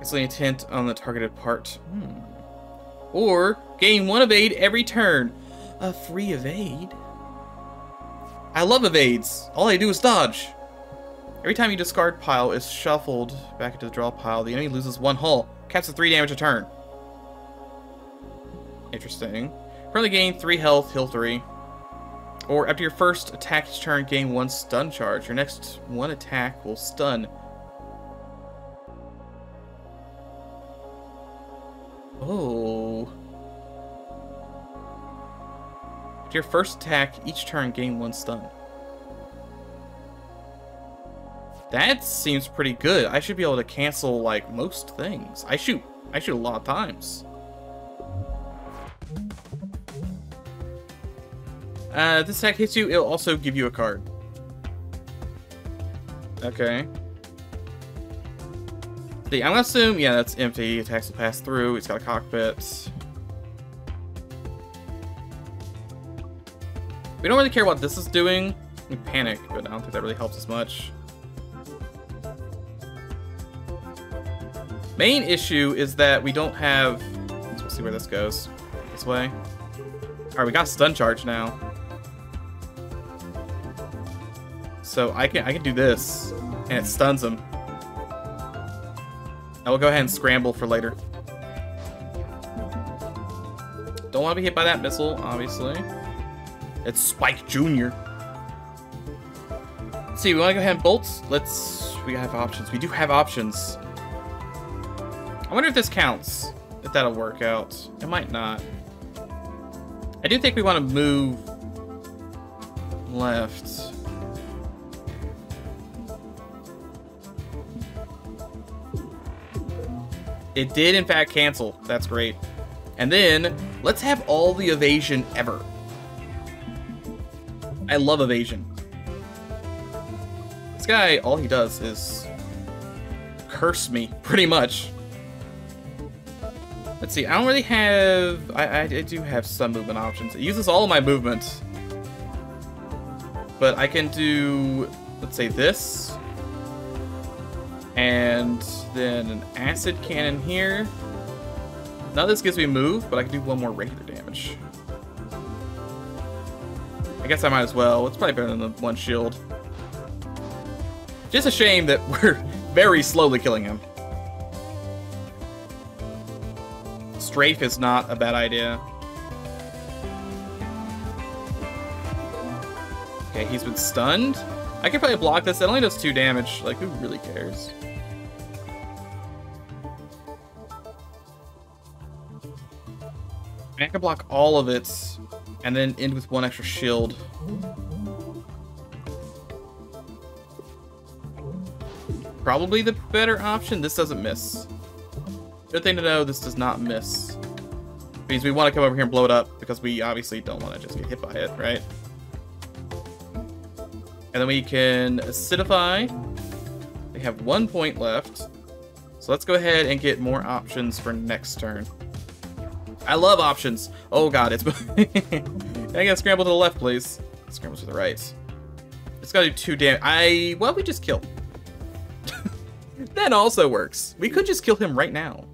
It's an intent on the targeted part. Hmm. Or gain one evade every turn. A free evade? I love evades. All I do is dodge. Every time you discard pile is shuffled back into the draw pile, the enemy loses one hull. Caps a 3 damage a turn. Interesting. Currently gain 3 health, heal 3. Or after your first attack turn, gain 1 stun charge. Your next one attack will stun your first attack, each turn gain one stun. That seems pretty good. I should be able to cancel, like, most things. I shoot. I shoot a lot of times. Uh, this attack hits you, it'll also give you a card. Okay. See, I'm gonna assume, yeah, that's empty. Attacks will pass through. It's got a cockpit. We don't really care what this is doing. We panic, but I don't think that really helps us much. Main issue is that we don't have... Let's see where this goes. This way. Alright, we got stun charge now. So I can I can do this, and it stuns him. I will go ahead and scramble for later. Don't want to be hit by that missile, obviously. It's Spike Jr. Let's see, we want to go ahead and bolt? Let's... We have options. We do have options. I wonder if this counts. If that'll work out. It might not. I do think we want to move left. It did, in fact, cancel. That's great. And then, let's have all the evasion ever. I love evasion. This guy, all he does is curse me, pretty much. Let's see, I don't really have... I, I, I do have some movement options. It uses all my movement. But I can do, let's say this. And then an acid cannon here. Now this gives me move, but I can do one more regular damage. I guess I might as well. It's probably better than the one shield. Just a shame that we're very slowly killing him. Strafe is not a bad idea. Okay, he's been stunned. I could probably block this. It only does two damage. Like, who really cares? I can block all of it and then end with one extra shield. Probably the better option. This doesn't miss. Good thing to know, this does not miss. Means we want to come over here and blow it up because we obviously don't want to just get hit by it, right? And then we can acidify. We have one point left. So let's go ahead and get more options for next turn. I love options. Oh god, it's... I gotta scramble to the left, please. Scramble to the right. It's gotta do two damage. I... Well, we just kill. that also works. We could just kill him right now.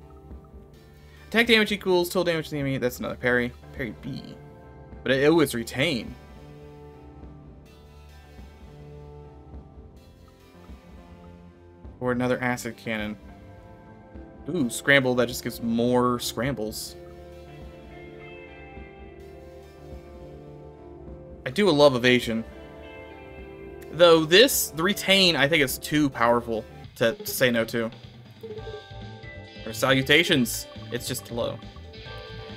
Attack damage equals total damage to the enemy. That's another parry. Parry B. But it, oh, it's retain. Or another acid cannon. Ooh, scramble that just gives more scrambles. I do love evasion. Though this, the retain, I think is too powerful to, to say no to. Or salutations. It's just low.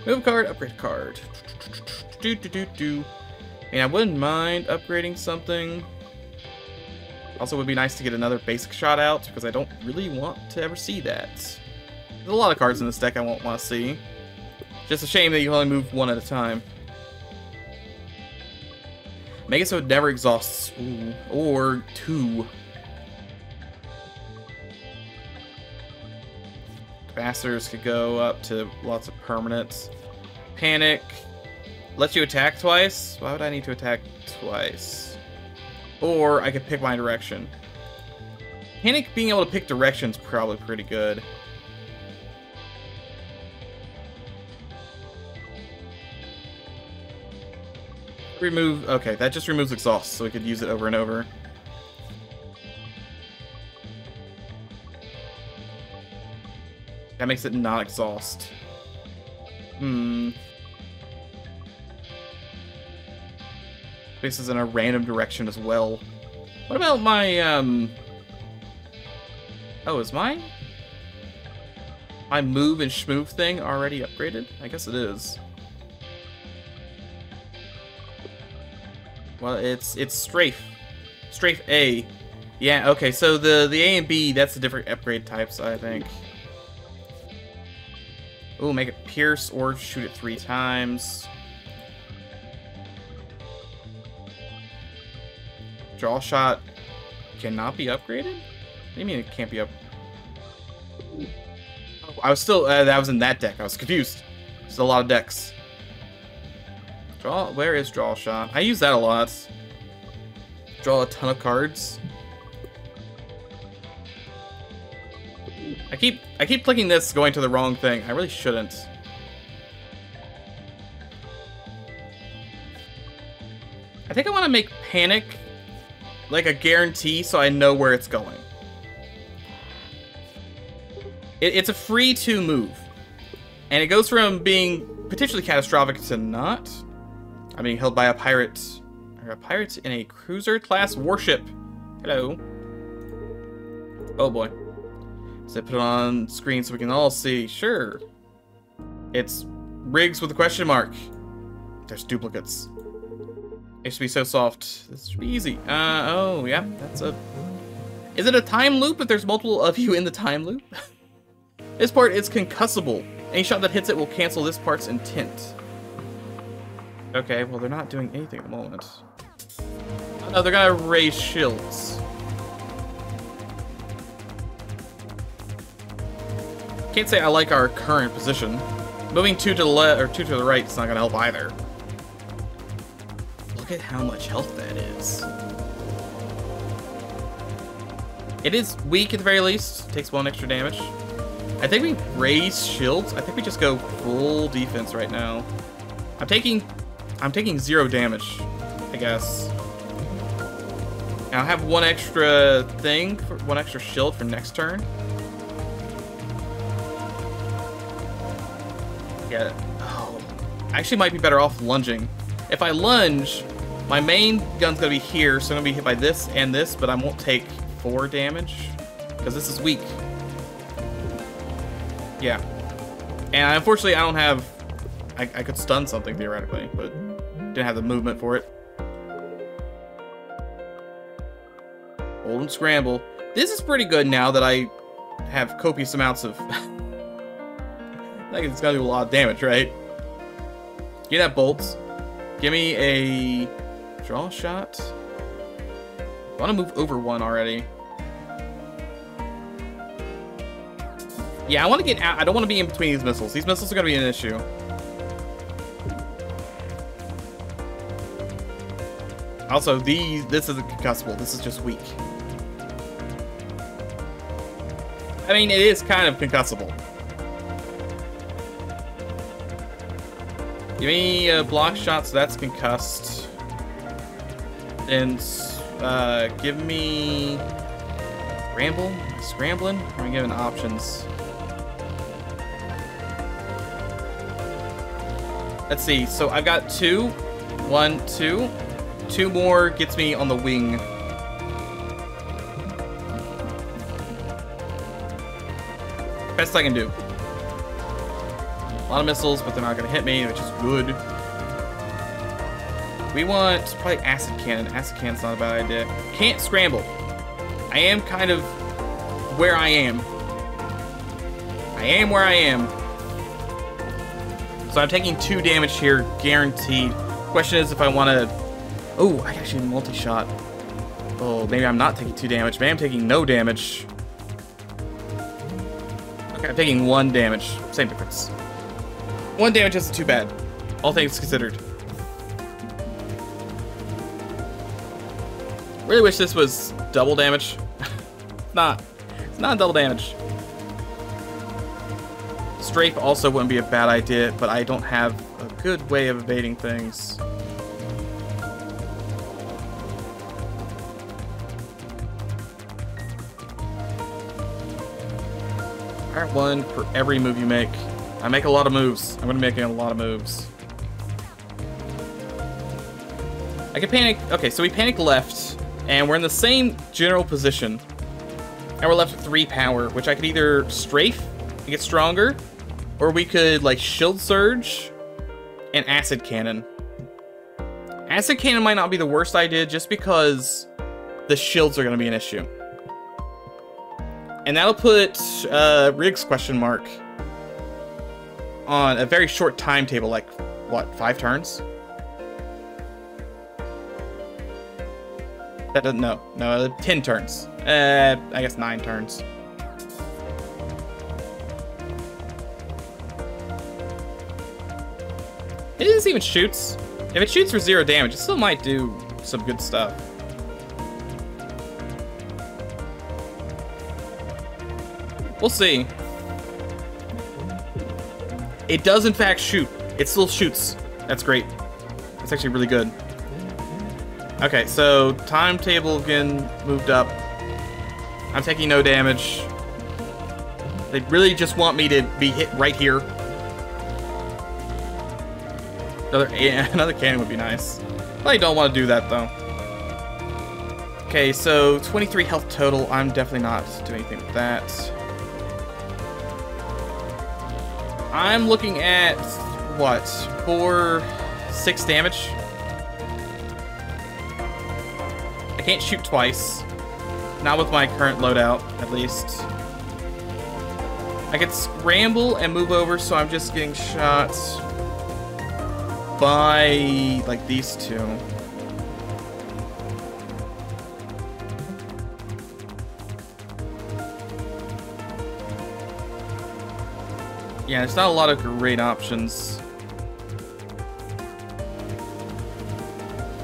Move card, upgrade card. Do do do do. And I wouldn't mind upgrading something. Also, would be nice to get another basic shot out because I don't really want to ever see that. There's a lot of cards in this deck I won't want to see. Just a shame that you only move one at a time. It never exhausts. Ooh. Or two. Bastards could go up to lots of permanents. Panic. Lets you attack twice? Why would I need to attack twice? Or I could pick my direction. Panic being able to pick direction is probably pretty good. Remove, okay, that just removes exhaust, so we could use it over and over. That makes it not exhaust. Hmm. Faces in a random direction as well. What about my, um... Oh, is mine? My move and schmove thing already upgraded? I guess it is. Well, it's it's strafe. Strafe A. Yeah, okay, so the, the A and B, that's the different upgrade types, I think. Ooh, make it pierce or shoot it three times. Draw shot cannot be upgraded? What do you mean it can't be up? Oh, I was still, uh, that was in that deck. I was confused. There's a lot of decks. Draw, where is draw shot? I use that a lot. Draw a ton of cards. I keep I keep clicking this going to the wrong thing. I really shouldn't. I think I want to make Panic like a guarantee so I know where it's going. It, it's a free to move. And it goes from being potentially catastrophic to not. I'm being held by a pirate. Or a pirate in a cruiser class warship. Hello. Oh boy. So I put it on screen so we can all see. Sure. It's Riggs with a question mark. There's duplicates. It should be so soft. This should be easy. Uh, oh, yeah, that's a... Is it a time loop if there's multiple of you in the time loop? this part is concussible. Any shot that hits it will cancel this part's intent. Okay, well, they're not doing anything at the moment. Oh, no, they're gonna raise shields. Can't say I like our current position. Moving two to the left or two to the right is not gonna help either. Look at how much health that is. It is weak at the very least. Takes one extra damage. I think we raise shields. I think we just go full defense right now. I'm taking I'm taking zero damage, I guess. I'll have one extra thing, for, one extra shield for next turn. Yeah. Oh, I actually might be better off lunging. If I lunge, my main gun's gonna be here, so I'm gonna be hit by this and this, but I won't take four damage because this is weak. Yeah. And unfortunately, I don't have. I, I could stun something theoretically, but didn't have the movement for it. Hold and scramble. This is pretty good now that I have copious amounts of... I think it's gonna do a lot of damage, right? Get that bolts. Give me a draw shot. I want to move over one already. Yeah, I want to get out. I don't want to be in between these missiles. These missiles are going to be an issue. Also, these this isn't concussable. This is just weak. I mean, it is kind of concussible. Give me a block shot, so that's concussed. And uh, give me scramble, scrambling. I'm giving options. Let's see. So I've got two, one, two. Two more gets me on the wing. Best I can do. A lot of missiles, but they're not to hit me, which is good. We want probably acid cannon. Acid cannon's not a bad idea. Can't scramble. I am kind of where I am. I am where I am. So I'm taking two damage here, guaranteed. Question is if I want to Oh, I actually multi-shot. Oh, maybe I'm not taking two damage. Maybe I'm taking no damage. Okay, I'm taking one damage. Same difference. One damage isn't too bad. All things considered. Really wish this was double damage. not. It's not double damage. Strafe also wouldn't be a bad idea, but I don't have a good way of evading things. One for every move you make. I make a lot of moves. I'm gonna be making a lot of moves. I can panic. Okay, so we panic left, and we're in the same general position. And we're left with three power, which I could either strafe and get stronger, or we could like shield surge and acid cannon. Acid cannon might not be the worst idea just because the shields are to be an issue. And that'll put uh, Riggs question mark on a very short timetable, like, what, five turns? That doesn't, no, no, 10 turns. Uh, I guess nine turns. It isn't even shoots. If it shoots for zero damage, it still might do some good stuff. We'll see. It does in fact shoot. It still shoots. That's great. That's actually really good. Okay, so timetable again moved up. I'm taking no damage. They really just want me to be hit right here. Another, yeah, another cannon would be nice. I don't want to do that though. Okay, so 23 health total. I'm definitely not doing anything with that. I'm looking at, what, four, six damage? I can't shoot twice. Not with my current loadout, at least. I could scramble and move over so I'm just getting shot by, like, these two. Yeah, there's not a lot of great options.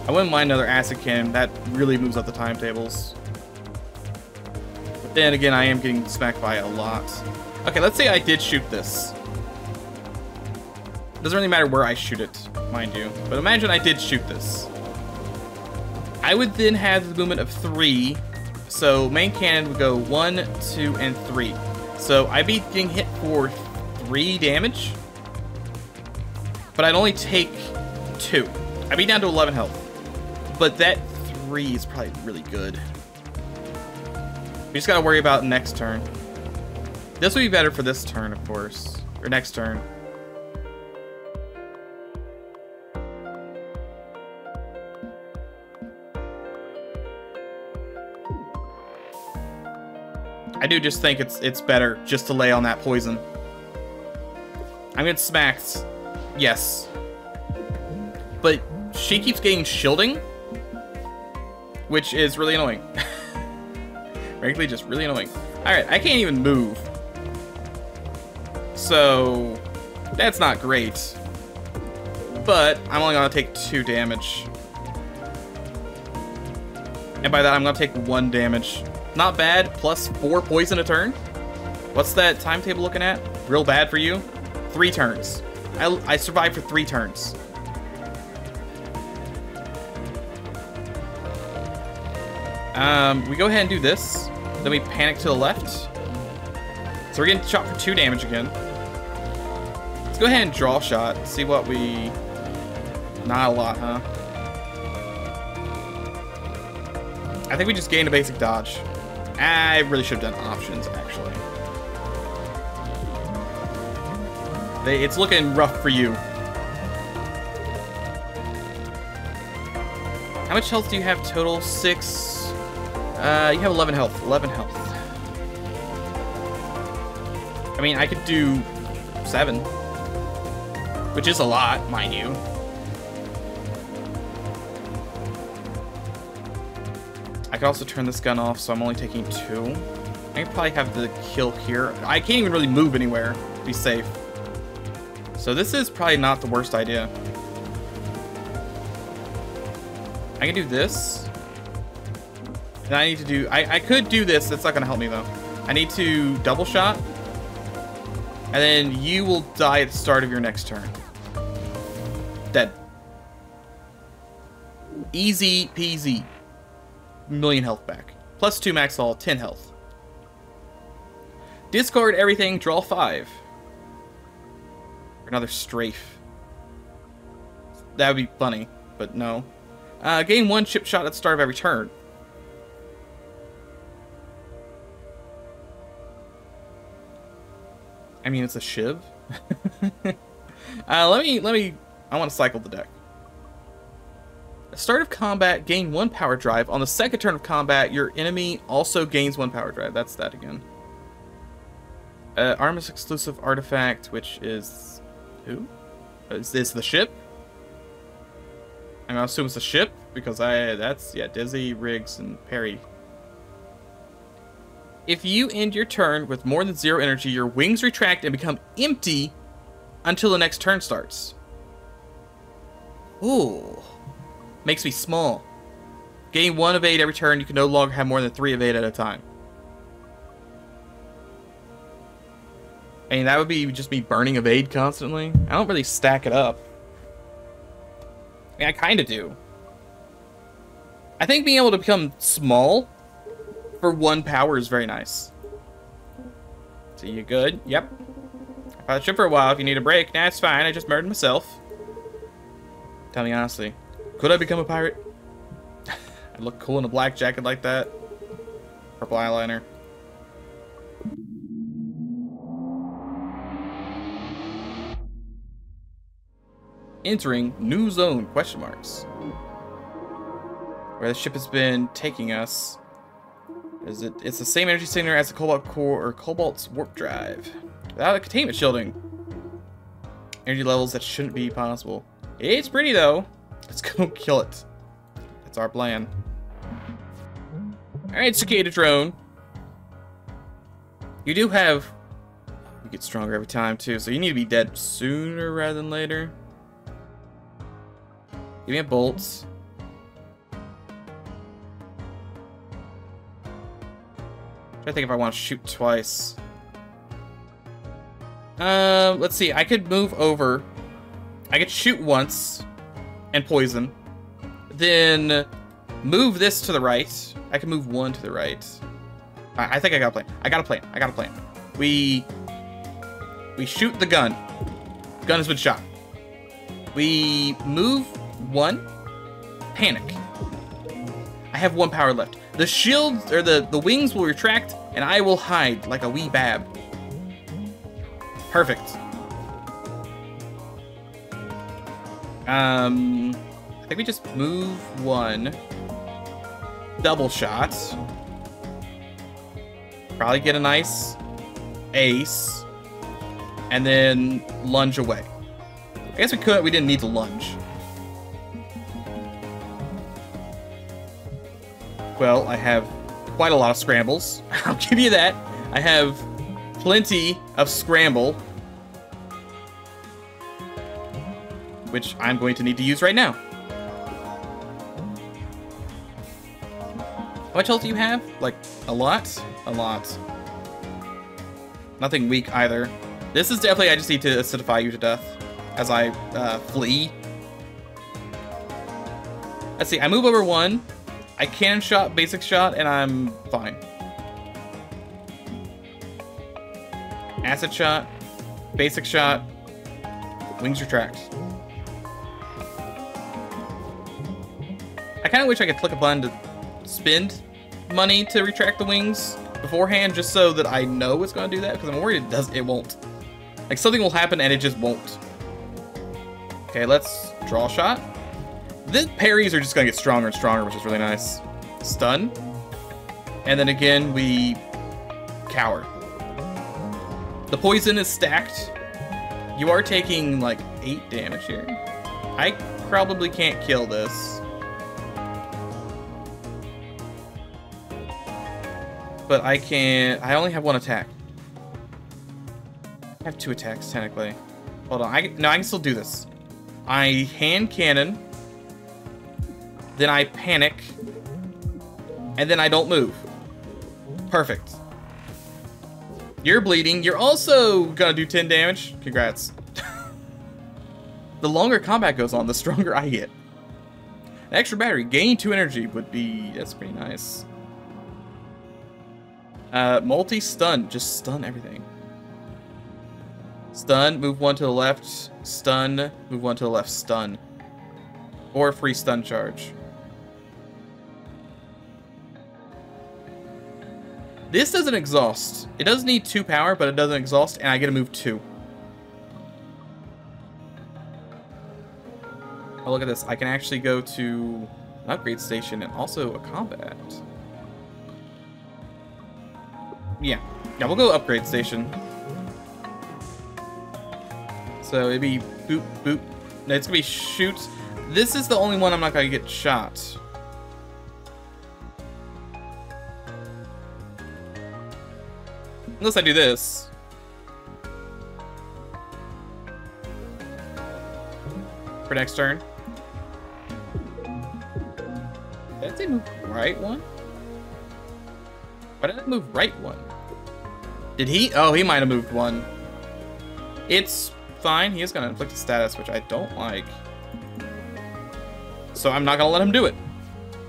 I wouldn't mind another acid cannon. That really moves up the timetables. But then again, I am getting smacked by a lot. Okay, let's say I did shoot this. Doesn't really matter where I shoot it, mind you. But imagine I did shoot this. I would then have the movement of three. So main cannon would go one, two, and three. So I'd be getting hit for three damage. But I'd only take two. I'd be down to 11 health. But that three is probably really good. We just gotta worry about next turn. This would be better for this turn, of course. Or next turn. I do just think it's it's better just to lay on that poison. I'm getting smacked. Yes. But she keeps getting shielding, which is really annoying. Frankly, just really annoying. Alright, I can't even move. So, that's not great. But, I'm only gonna take two damage. And by that, I'm gonna take one damage. Not bad, plus four poison a turn. What's that timetable looking at? Real bad for you? Three turns. I, I survived for three turns. Um, we go ahead and do this. Then we panic to the left. So we're getting shot for two damage again. Let's go ahead and draw shot. See what we... Not a lot, huh? I think we just gained a basic dodge. I really should have done options, actually. They, it's looking rough for you. How much health do you have total? Six. Uh, you have 11 health. 11 health. I mean, I could do seven. Which is a lot, mind you. I could also turn this gun off, so I'm only taking two. I could probably have the kill here. I can't even really move anywhere be safe. So this is probably not the worst idea. I can do this. And I need to do... I, I could do this. That's not going to help me, though. I need to double shot. And then you will die at the start of your next turn. Dead. Easy peasy. Million health back. Plus 2 max all, 10 health. Discard everything, draw 5. Another strafe. That would be funny, but no. Uh, gain one chip shot at the start of every turn. I mean, it's a shiv. uh, let me, let me, I want to cycle the deck. At start of combat, gain one power drive. On the second turn of combat, your enemy also gains one power drive. That's that again. Uh, Artemis exclusive artifact, which is who? Is this the ship? I'm gonna assume it's a ship because I that's yeah Dizzy, Riggs, and Peri. If you end your turn with more than zero energy, your wings retract and become empty until the next turn starts. Ooh. Makes me small. Gain one evade every turn, you can no longer have more than three evade at a time. I mean, that would be just me burning evade constantly. I don't really stack it up. I mean, I kind of do. I think being able to become small for one power is very nice. So you good? Yep. I ship for a while if you need a break. Nah, it's fine. I just murdered myself. Tell me honestly. Could I become a pirate? I look cool in a black jacket like that. Purple eyeliner. Entering new zone, question marks. where the ship has been taking us. Is it? It's the same energy signature as the Cobalt core or Cobalt's warp drive. Without a containment shielding. Energy levels that shouldn't be possible. It's pretty though. Let's go kill it. That's our plan. Alright, Cicada drone. You do have... You get stronger every time too, so you need to be dead sooner rather than later. Give me a bolt. I think if I want to shoot twice. Um, let's see. I could move over. I could shoot once and poison. Then move this to the right. I can move one to the right. I, I think I got a plan. I got a plan. I got a plan. We we shoot the gun. Gun has been shot. We move one. Panic. I have one power left. The shields or the the wings will retract, and I will hide like a wee bab. Perfect. Um, I think we just move one. Double shots. Probably get a nice ace. And then lunge away. I guess we could, we didn't need to lunge. Well, I have quite a lot of scrambles. I'll give you that. I have plenty of scramble. Which I'm going to need to use right now. How much health do you have? Like, a lot? A lot. Nothing weak either. This is definitely, I just need to acidify you to death as I uh, flee. Let's see, I move over one. I can shot, basic shot, and I'm fine. Acid shot, basic shot, wings retract. I kind of wish I could click a button to spend money to retract the wings beforehand, just so that I know it's going to do that, because I'm worried it does. It won't. Like something will happen and it just won't. Okay, let's draw a shot. The parries are just going to get stronger and stronger, which is really nice. Stun. And then again, we cower. The poison is stacked. You are taking like 8 damage here. I probably can't kill this. But I can... I only have one attack. I have two attacks, technically. Hold on. I, no, I can still do this. I hand cannon. Then I panic. And then I don't move. Perfect. You're bleeding. You're also gonna do 10 damage. Congrats. the longer combat goes on, the stronger I get. An extra battery. Gain 2 energy would be... That's pretty nice. Uh, multi-stun. Just stun everything. Stun, move one to the left. Stun, move one to the left. Stun. Or free stun charge. This doesn't exhaust. It does need two power, but it doesn't exhaust, and I get to move two. Oh, look at this. I can actually go to an upgrade station and also a combat. Yeah. Yeah, we'll go upgrade station. So it'd be boop, boop. No, it's gonna be shoot. This is the only one I'm not gonna get shot. Unless I do this. For next turn. Did I move right one? Why did I move right one? Did he? Oh, he might have moved one. It's fine. He is going to inflict a status, which I don't like. So I'm not going to let him do it.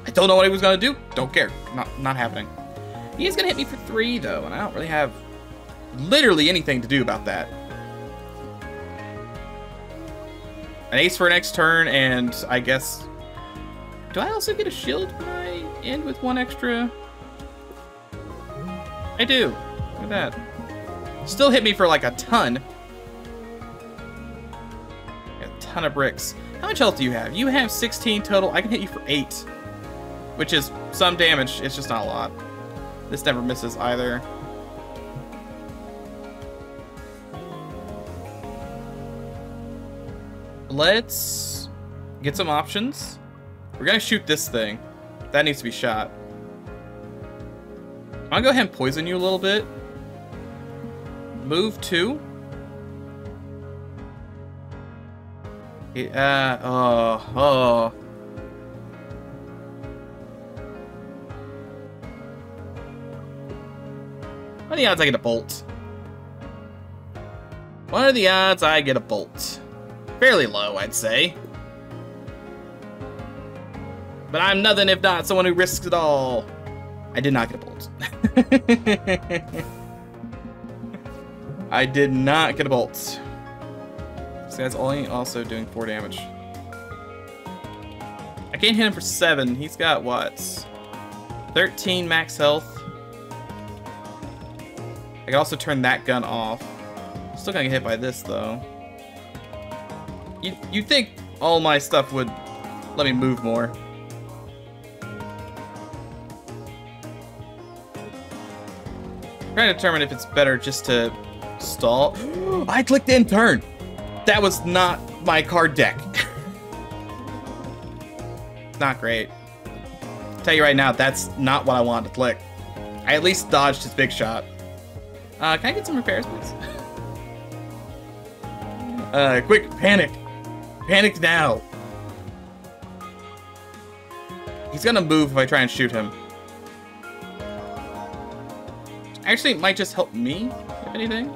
I don't know what he was going to do. Don't care. Not, not happening. He is going to hit me for three, though, and I don't really have literally anything to do about that. An ace for next turn, and I guess... Do I also get a shield when I end with one extra? I do. Look at that. Still hit me for like a ton. A ton of bricks. How much health do you have? You have 16 total. I can hit you for 8. which is some damage. It's just not a lot. This never misses either. Let's get some options. We're gonna shoot this thing. That needs to be shot. I'm gonna go ahead and poison you a little bit. Move two. Yeah, uh, oh, oh. What are the odds I get a bolt? What are the odds I get a bolt? Fairly low, I'd say. But I'm nothing if not someone who risks it all. I did not get a bolt. I did not get a bolt. This guy's only also doing 4 damage. I can't hit him for 7. He's got what? 13 max health. I can also turn that gun off. Still gonna get hit by this though. You you think all my stuff would let me move more? trying to determine if it's better just to stall. I clicked in turn. That was not my card deck. not great. Tell you right now, that's not what I wanted to click. I at least dodged his big shot. Uh, can I get some repairs, please? uh, quick, panic. Panic now. He's gonna move if I try and shoot him. Actually, it might just help me, if anything.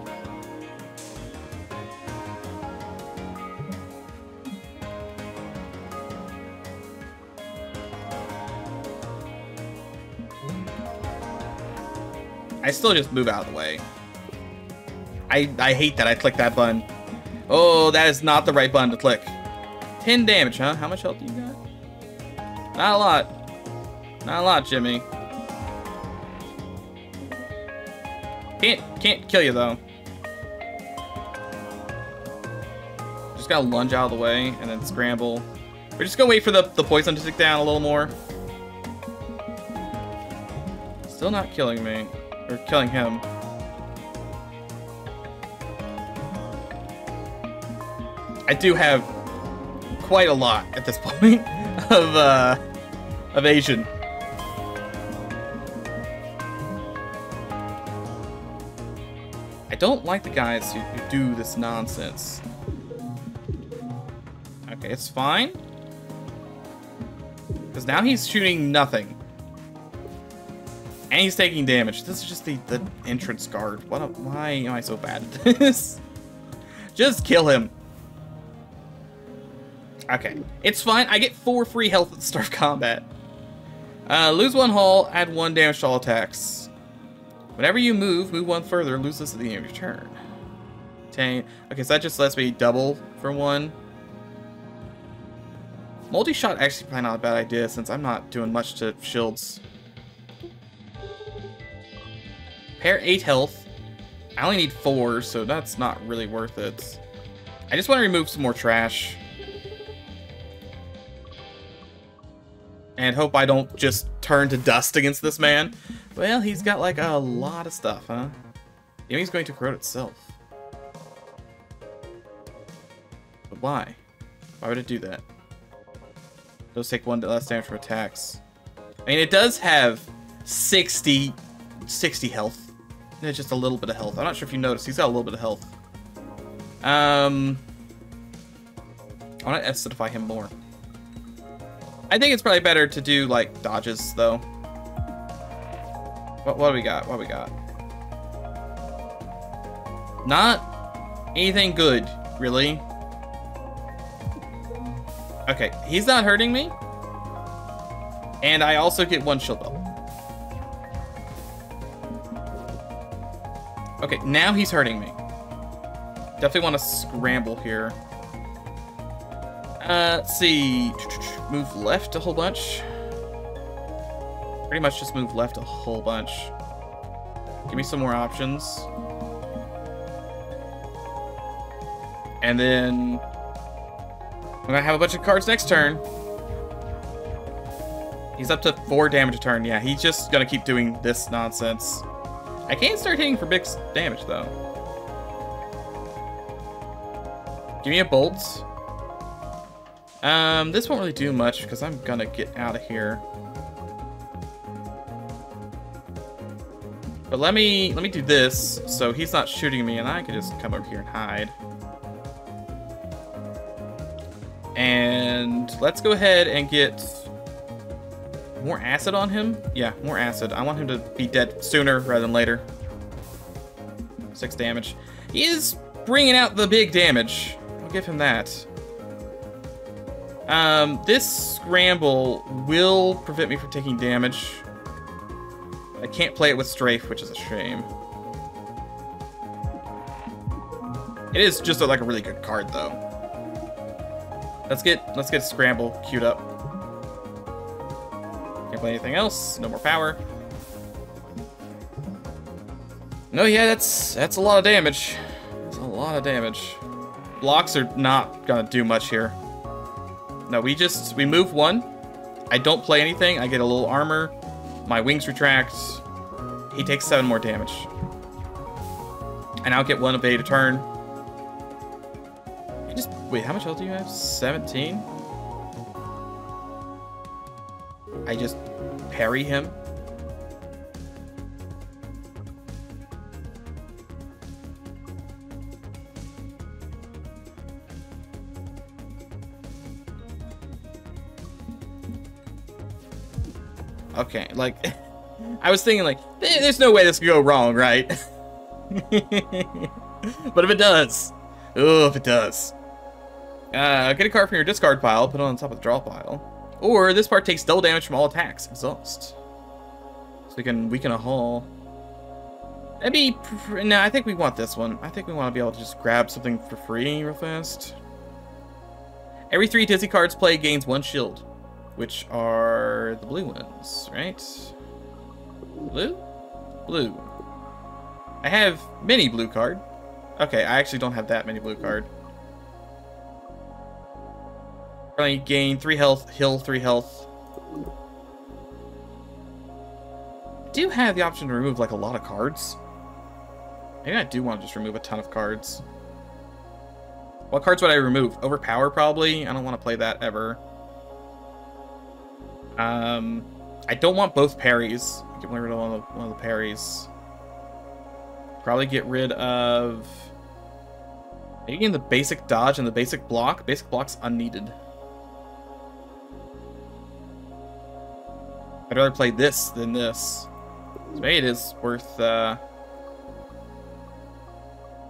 I still just move out of the way. I, I hate that I clicked that button. Oh, that is not the right button to click. 10 damage, huh? How much health do you got? Not a lot. Not a lot, Jimmy. Can't, can't kill you, though. Just gotta lunge out of the way and then scramble. We're just gonna wait for the, the poison to stick down a little more. Still not killing me. Or killing him. I do have quite a lot at this point of uh, evasion. I don't like the guys who, who do this nonsense. Okay, it's fine. Because now he's shooting nothing. And he's taking damage. This is just the, the entrance guard. What? A, why am I so bad at this? just kill him. Okay. It's fine. I get four free health at the start of combat. Uh, lose one hull, add one damage to all attacks. Whenever you move, move one further, lose this at the end of your turn. Okay, so that just lets me double for one. Multi-shot actually probably not a bad idea since I'm not doing much to shields. Pair 8 health. I only need 4, so that's not really worth it. I just want to remove some more trash. And hope I don't just turn to dust against this man. Well, he's got like a lot of stuff, huh? The enemy's going to corrode itself. But why? Why would it do that? It does take one less damage from attacks. I mean, it does have 60, 60 health. Yeah, just a little bit of health. I'm not sure if you noticed. He's got a little bit of health. Um, I want to acidify him more. I think it's probably better to do, like, dodges, though. What, what do we got? What we got? Not anything good, really. Okay, he's not hurting me. And I also get one shield belt. Okay, now he's hurting me. Definitely want to scramble here. Uh, let's see. Move left a whole bunch. Pretty much just move left a whole bunch. Give me some more options. And then... I'm gonna have a bunch of cards next turn. He's up to four damage a turn. Yeah, he's just gonna keep doing this nonsense. I can't start hitting for big damage, though. Give me a bolt. Um, this won't really do much because I'm gonna get out of here. But let me let me do this so he's not shooting me and I can just come over here and hide. And let's go ahead and get more acid on him. Yeah, more acid. I want him to be dead sooner rather than later. Six damage. He is bringing out the big damage. I'll give him that. Um, this scramble will prevent me from taking damage. I can't play it with strafe, which is a shame. It is just a, like a really good card, though. Let's get let's get scramble queued up. Can't play anything else. No more power. No, yeah, that's that's a lot of damage. That's a lot of damage. Blocks are not gonna do much here. No, we just we move one. I don't play anything. I get a little armor. My wings retract. He takes seven more damage. And I'll get one evade a turn. You just wait, how much health do you have? 17? I just parry him. Okay, like, I was thinking like, there's no way this could go wrong, right? but if it does, oh, if it does. Uh, get a card from your discard pile, put it on top of the draw pile. Or this part takes double damage from all attacks. Exhaust. So we can weaken a hull. Maybe, no, I think we want this one. I think we want to be able to just grab something for free real fast. Every three Dizzy cards played gains one shield which are the blue ones, right? Blue? Blue. I have many blue card. Okay, I actually don't have that many blue card. Currently gain 3 health, heal 3 health. I do have the option to remove like a lot of cards. Maybe I do want to just remove a ton of cards. What cards would I remove? Overpower, probably? I don't want to play that ever. Um, I don't want both parries. Get rid of one of, the, one of the parries. Probably get rid of... Maybe in the basic dodge and the basic block. Basic block's unneeded. I'd rather play this than this. So maybe it is worth uh,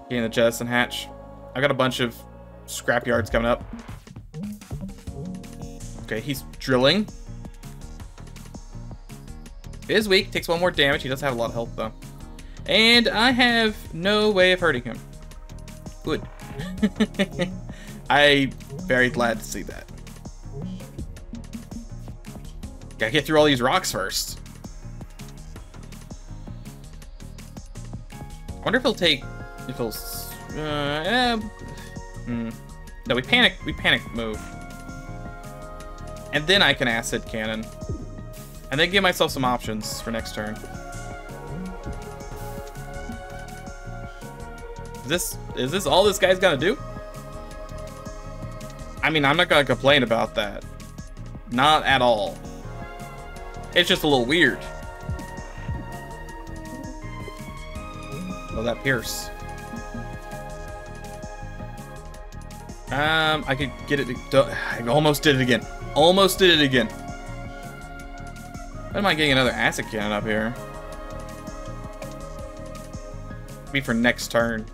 getting the jettison hatch. I got a bunch of scrapyards coming up. Okay, he's drilling. Is weak, takes one more damage. He does have a lot of health, though. And I have no way of hurting him. Good. I'm very glad to see that. Gotta get through all these rocks first. I wonder if he'll take... If he'll... Uh, eh, hmm. No, we panic. We panic move. And then I can acid cannon. And then give myself some options for next turn. Is this is this all this guy's gonna do? I mean, I'm not gonna complain about that. Not at all. It's just a little weird. Oh, that Pierce. Um, I could get it. I almost did it again. Almost did it again. I might getting another acid cannon up here. Be for next turn.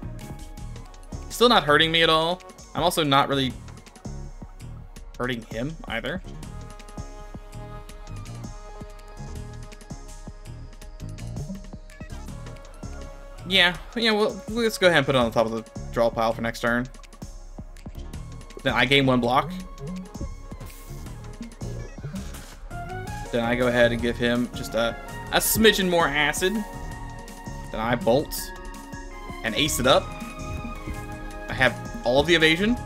Still not hurting me at all. I'm also not really hurting him either. Yeah, yeah, well, let's go ahead and put it on the top of the draw pile for next turn. Then I gain one block. Then I go ahead and give him just a, a smidgen more acid. Then I bolt and ace it up. I have all of the evasion.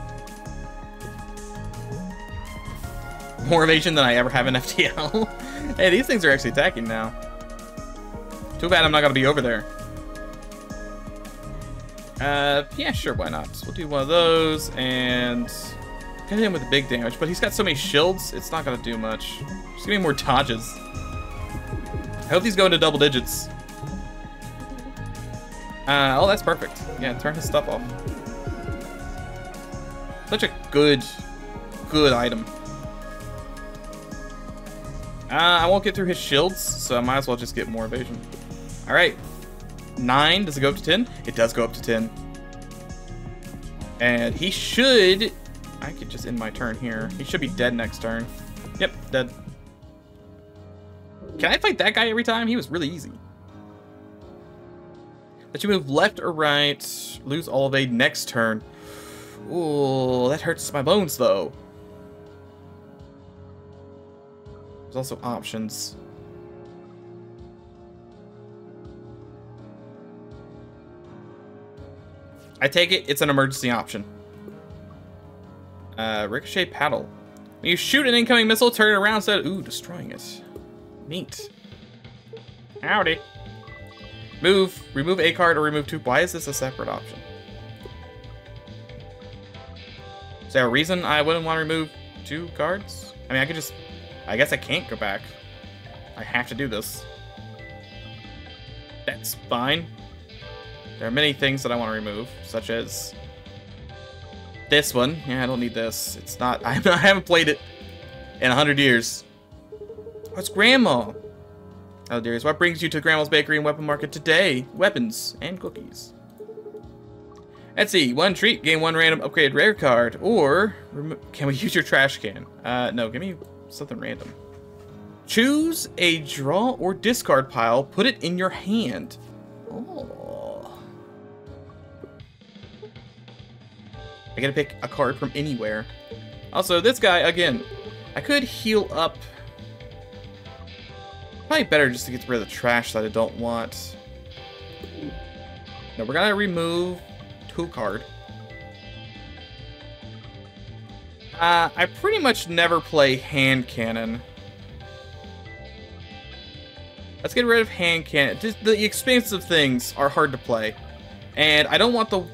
More evasion than I ever have in FTL. hey, these things are actually attacking now. Too bad I'm not gonna be over there. Uh, yeah, sure, why not? We'll do one of those, and get him with big damage, but he's got so many shields, it's not gonna do much. Just give me more dodges. I hope these go into double digits. Uh, oh, that's perfect. Yeah, turn his stuff off. Such a good, good item. Uh, I won't get through his shields, so I might as well just get more evasion. All right, 9. Does it go up to 10? It does go up to 10. And he should... I could just end my turn here. He should be dead next turn. Yep, dead. Can I fight that guy every time? He was really easy. Let you move left or right. Lose all of evade next turn. Ooh, that hurts my bones, though. There's also options. I take it it's an emergency option. Uh, ricochet paddle. When you shoot an incoming missile, turn it around so ooh, destroying it. Neat. Howdy. Move, remove a card or remove two. Why is this a separate option? Is there a reason I wouldn't want to remove two cards? I mean, I could just, I guess I can't go back. I have to do this. That's fine. There are many things that I want to remove, such as this one. Yeah, I don't need this. It's not, I haven't played it in a hundred years. What's Grandma? Oh, dearest, what brings you to Grandma's Bakery and Weapon Market today? Weapons and cookies. Let's see, one treat, gain one random upgraded rare card, or can we use your trash can? Uh, no, give me something random. Choose a draw or discard pile, put it in your hand. Oh. I gotta pick a card from anywhere. Also, this guy, again, I could heal up. Probably better just to get rid of the trash that I don't want. Now we're gonna remove two card. Uh, I pretty much never play hand cannon. Let's get rid of hand cannon. Just the expensive things are hard to play. And I don't want the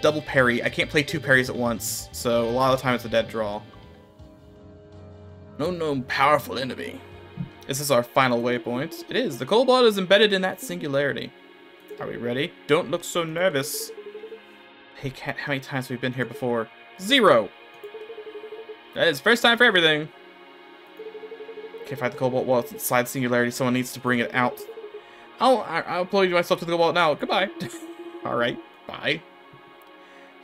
double parry. I can't play two parries at once, so a lot of the time it's a dead draw. No known powerful enemy. This is our final waypoint. It is. The Cobalt is embedded in that singularity. Are we ready? Don't look so nervous. Hey, Cat, how many times have we been here before? Zero! That is first time for everything. Can't fight the Cobalt while it's inside singularity. Someone needs to bring it out. I'll, I'll upload myself to the Cobalt now. Goodbye. Alright, bye.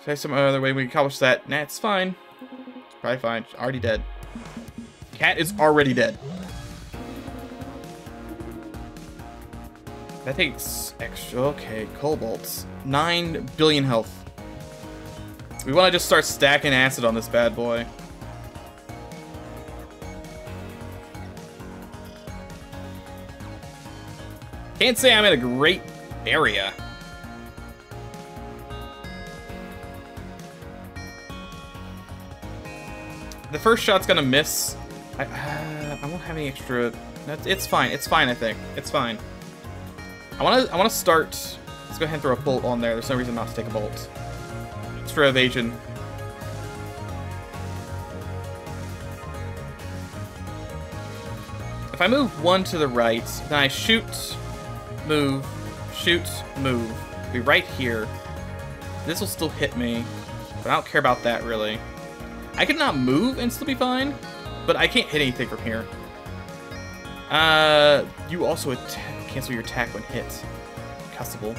Say some other way we can accomplish that. Nah, it's fine. It's probably fine. It's already dead. Cat is already dead. That takes extra. Okay, Cobalt's. 9 billion health. We want to just start stacking acid on this bad boy. Can't say I'm in a great area. The first shot's gonna miss. I, uh, I won't have any extra... It's fine. It's fine, I think. It's fine. I want to I wanna start... Let's go ahead and throw a bolt on there. There's no reason not to take a bolt. Extra evasion. If I move one to the right, then I shoot, move, shoot, move. Be right here. This will still hit me, but I don't care about that really. I could not move and still be fine, but I can't hit anything from here. Uh, you also cancel your attack when hit. Custable.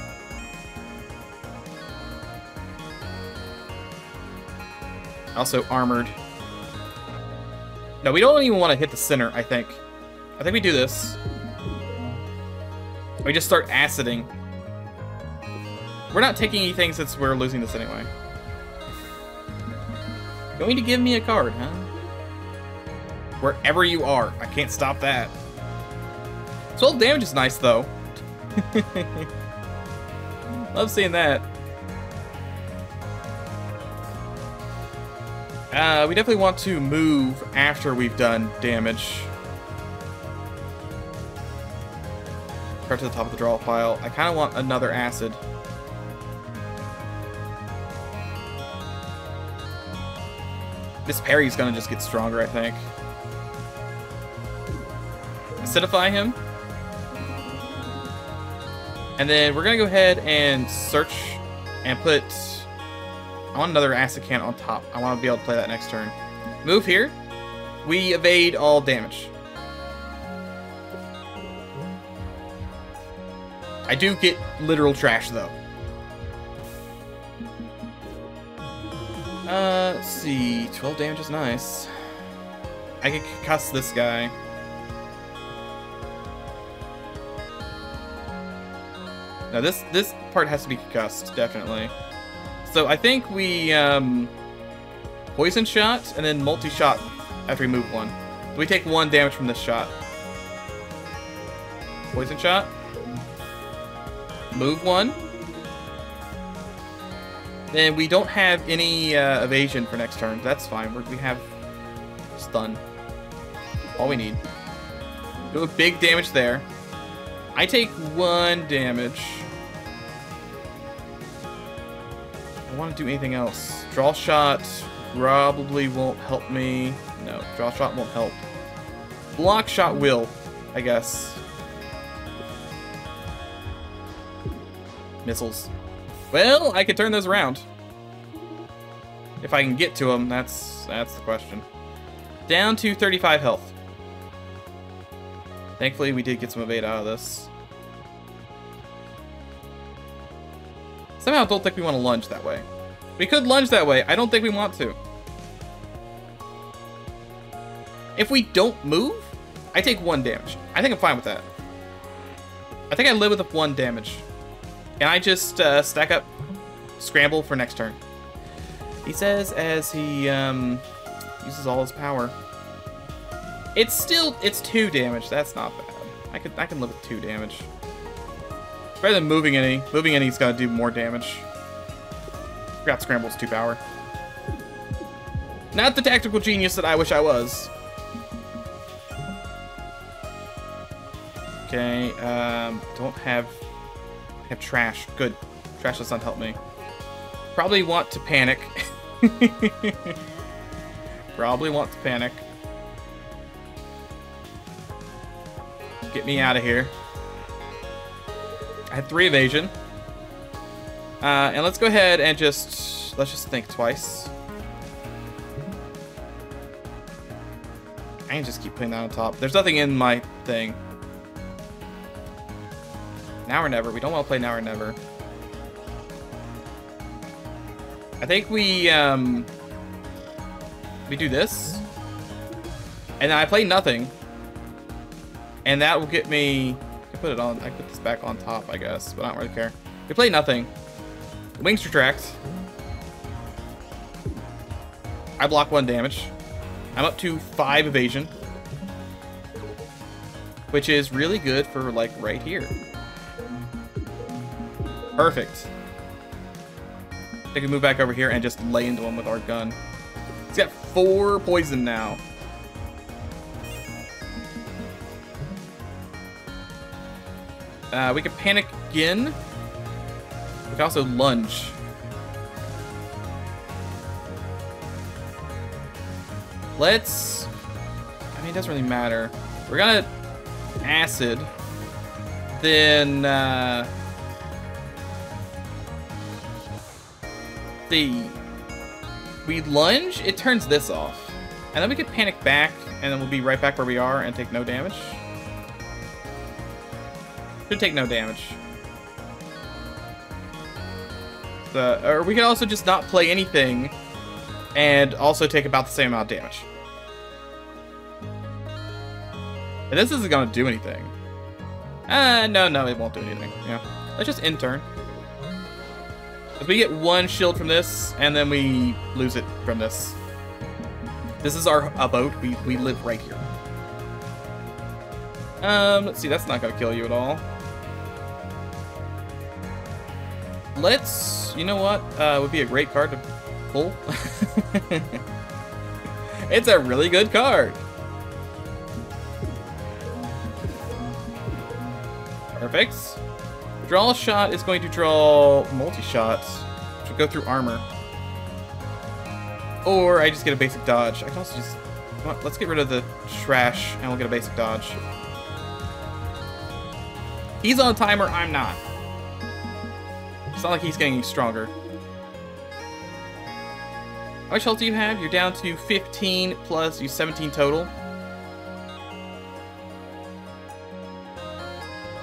Also armored. No, we don't even want to hit the center, I think. I think we do this. We just start aciding. We're not taking anything since we're losing this anyway. Going to give me a card, huh? Wherever you are. I can't stop that. 12 damage is nice, though. Love seeing that. Uh, we definitely want to move after we've done damage. card to the top of the draw pile. I kind of want another acid. This parry's gonna just get stronger, I think. Acidify him. And then we're gonna go ahead and search and put... I want another acid can on top. I want to be able to play that next turn. Move here. We evade all damage. I do get literal trash, though. Uh, let's see. 12 damage is nice. I can cuss this guy. Now this this part has to be concussed, definitely. So I think we um, poison shot and then multi-shot after we move one. So we take one damage from this shot. Poison shot. Move one. Then we don't have any uh, evasion for next turn. That's fine. We're, we have stun. All we need. Do a big damage there. I take one damage. I want to do anything else. Draw shot probably won't help me. No, draw shot won't help. Block shot will, I guess. Missiles. Well, I could turn those around. If I can get to them, that's that's the question. Down to 35 health. Thankfully, we did get some evade out of this. Somehow don't think we want to lunge that way. We could lunge that way. I don't think we want to. If we don't move, I take one damage. I think I'm fine with that. I think I live with one damage. And I just uh, stack up scramble for next turn. He says as he um, uses all his power. It's still, it's two damage. That's not bad. I could, I can live with two damage. Better than moving any. Moving any's gonna do more damage. Forgot Scramble's 2 power. Not the tactical genius that I wish I was. Okay, um, don't have... have trash. Good. Trash does not help me. Probably want to panic. Probably want to panic. Get me out of here. I had three evasion. Uh, and let's go ahead and just, let's just think twice. I can just keep putting that on top. There's nothing in my thing. Now or never. We don't want to play now or never. I think we, um, we do this. And then I play nothing. And that will get me, I put it on, I put this back on top, I guess, but I don't really care. We play nothing. Wings retract. I block one damage. I'm up to five evasion. Which is really good for, like, right here. Perfect. They can move back over here and just lay into him with our gun. He's got four poison now. Uh, we can panic again. We can also lunge. Let's... I mean, it doesn't really matter. We're gonna acid. Then, uh... The... We lunge, it turns this off. And then we can panic back, and then we'll be right back where we are and take no damage. Should take no damage. The, or we can also just not play anything and also take about the same amount of damage. And this isn't to do anything. Uh, no, no, it won't do anything. Yeah. Let's just intern. We get one shield from this, and then we lose it from this. This is our abode. We, we live right here. Um, let's see, that's not going to kill you at all. Let's, you know what, uh, would be a great card to pull. it's a really good card. Perfect. Draw a shot is going to draw multi-shots, which will go through armor. Or I just get a basic dodge. I can also just... Let's get rid of the trash, and we'll get a basic dodge. He's on a timer, I'm not. It's not like he's getting stronger. How much health do you have? You're down to 15 plus you 17 total.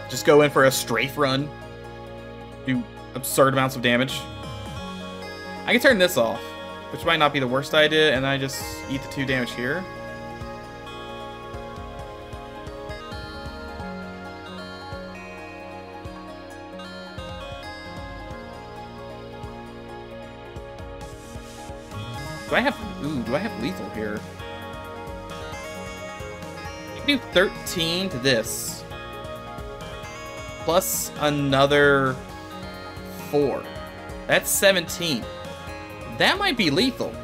Just go in for a strafe run. Do absurd amounts of damage. I can turn this off, which might not be the worst idea, and I just eat the two damage here. Do I have... Ooh, do I have lethal here? I can do 13 to this. Plus another 4. That's 17. That might be lethal.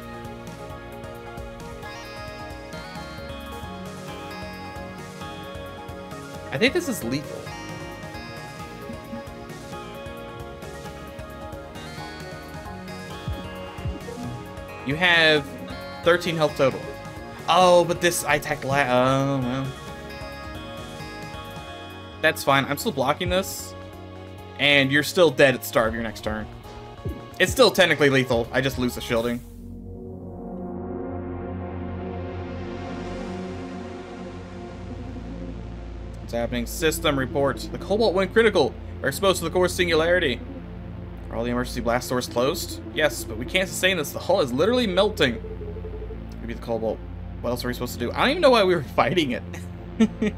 I think this is lethal. You have 13 health total. Oh, but this I attacked la- Oh, well. That's fine. I'm still blocking this. And you're still dead at the start of your next turn. It's still technically lethal. I just lose the shielding. What's happening? System report. The Cobalt went critical. We're exposed to the core singularity. Are all the emergency blast doors closed? Yes, but we can't sustain this. The hull is literally melting. Maybe the Cobalt. What else are we supposed to do? I don't even know why we were fighting it.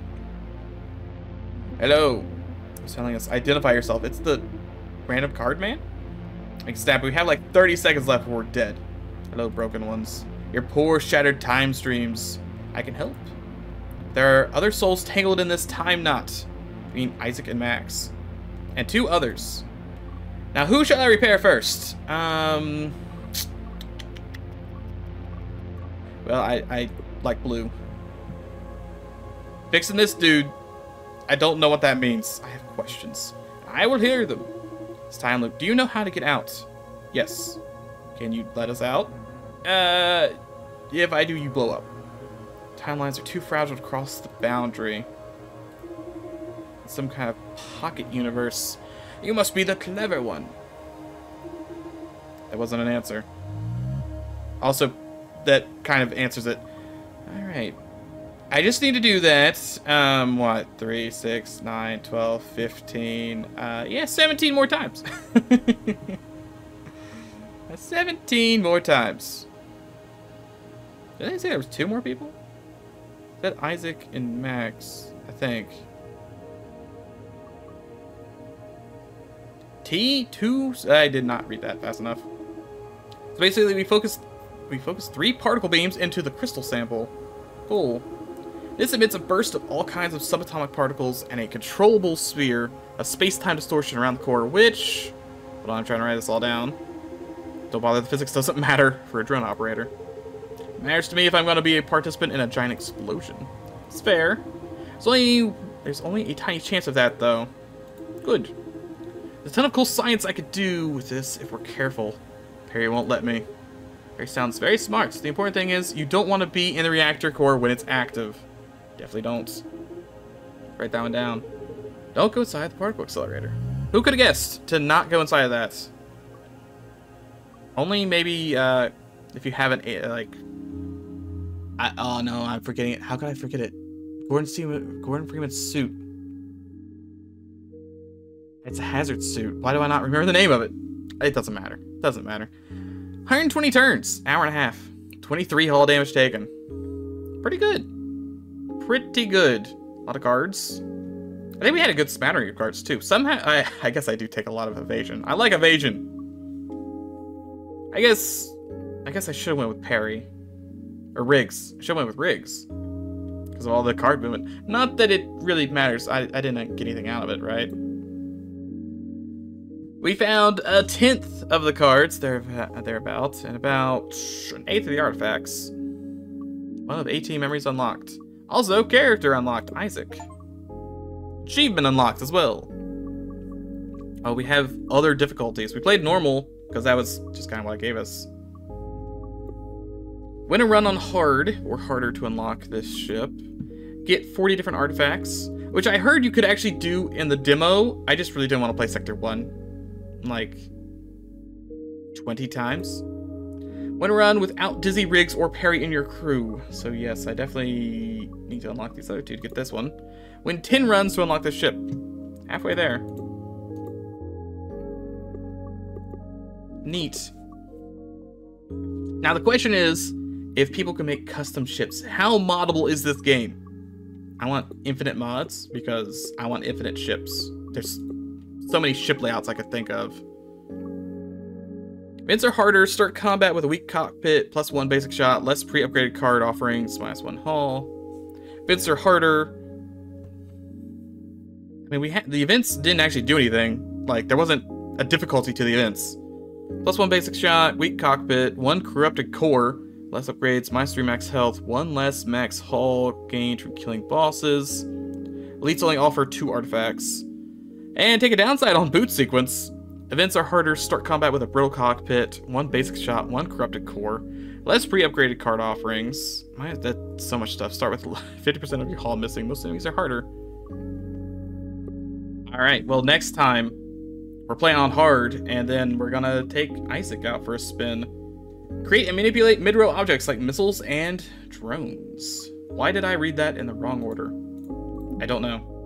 Hello. It's telling us, identify yourself. It's the random card man? Like, snap, we have like 30 seconds left we're dead. Hello, broken ones. Your poor, shattered time streams. I can help. There are other souls tangled in this time knot. Mean, Isaac and Max. And two others. Now, who shall I repair first? Um... Well, I, I like blue. Fixing this dude. I don't know what that means. I have questions. I will hear them. It's time loop. Do you know how to get out? Yes. Can you let us out? Uh, if I do, you blow up. Timelines are too fragile to cross the boundary. Some kind of pocket universe. You must be the clever one. That wasn't an answer. Also, that kind of answers it. Alright. I just need to do that, um, what, 3, 6, 9, 12, 15, uh, yeah, 17 more times. 17 more times. Did I say there was two more people? Is that Isaac and Max, I think. T2? I did not read that fast enough. So basically, we focus we focus three particle beams into the crystal sample. Cool. This emits a burst of all kinds of subatomic particles and a controllable sphere of space-time distortion around the core, which... Hold on, I'm trying to write this all down. Don't bother, the physics doesn't matter for a drone operator. It matters to me if I'm going to be a participant in a giant explosion. It's fair. There's only, there's only a tiny chance of that, though. Good. There's a ton of cool science I could do with this if we're careful. Peri won't let me. Peri sounds very smart. The important thing is you don't want to be in the reactor core when it's active. Definitely don't. Write that one down. Don't go inside the particle accelerator. Who could have guessed to not go inside of that? Only maybe uh, if you haven't, uh, like... I, oh no, I'm forgetting it. How could I forget it? Gordon, Freeman, Gordon Freeman's suit. It's a hazard suit. Why do I not remember the name of it? It doesn't matter. It doesn't matter. 120 turns, hour and a half. 23 hull damage taken. Pretty good. Pretty good. A lot of cards. I think we had a good smattering of cards too. Somehow, I, I guess I do take a lot of evasion. I like evasion. I guess, I guess I should have went with Peri. Or Riggs. I should have went with Riggs. Because of all the card movement. Not that it really matters. I, I didn't get anything out of it, right? We found a tenth of the cards, there, uh, thereabouts, and about an eighth of the artifacts. One of 18 memories unlocked. Also, character unlocked, Isaac. Achievement unlocked as well. Oh, we have other difficulties. We played normal, because that was just kind of what it gave us. Win a run on hard, or harder to unlock this ship. Get 40 different artifacts, which I heard you could actually do in the demo. I just really didn't want to play Sector 1. Like, 20 times. A run without Dizzy Riggs or Peri in your crew. So yes, I definitely need to unlock these other two to get this one. Win 10 runs to unlock the ship. Halfway there. Neat. Now the question is, if people can make custom ships, how moddable is this game? I want infinite mods because I want infinite ships. There's so many ship layouts I could think of. Vents are harder, start combat with a weak cockpit, plus one basic shot, less pre-upgraded card offerings, minus one hull. Vents are harder. I mean, we had the events didn't actually do anything. Like, there wasn't a difficulty to the events. Plus one basic shot, weak cockpit, one corrupted core, less upgrades, minus three max health, one less max hull gained from killing bosses. Elites only offer two artifacts. And take a downside on boot sequence. Events are harder, start combat with a brittle cockpit, one basic shot, one corrupted core, less pre-upgraded card offerings. My, that's so much stuff. Start with 50% of your hull missing. Most enemies are harder. Alright, well next time, we're playing on hard, and then we're gonna take Isaac out for a spin. Create and manipulate mid-row objects like missiles and drones. Why did I read that in the wrong order? I don't know.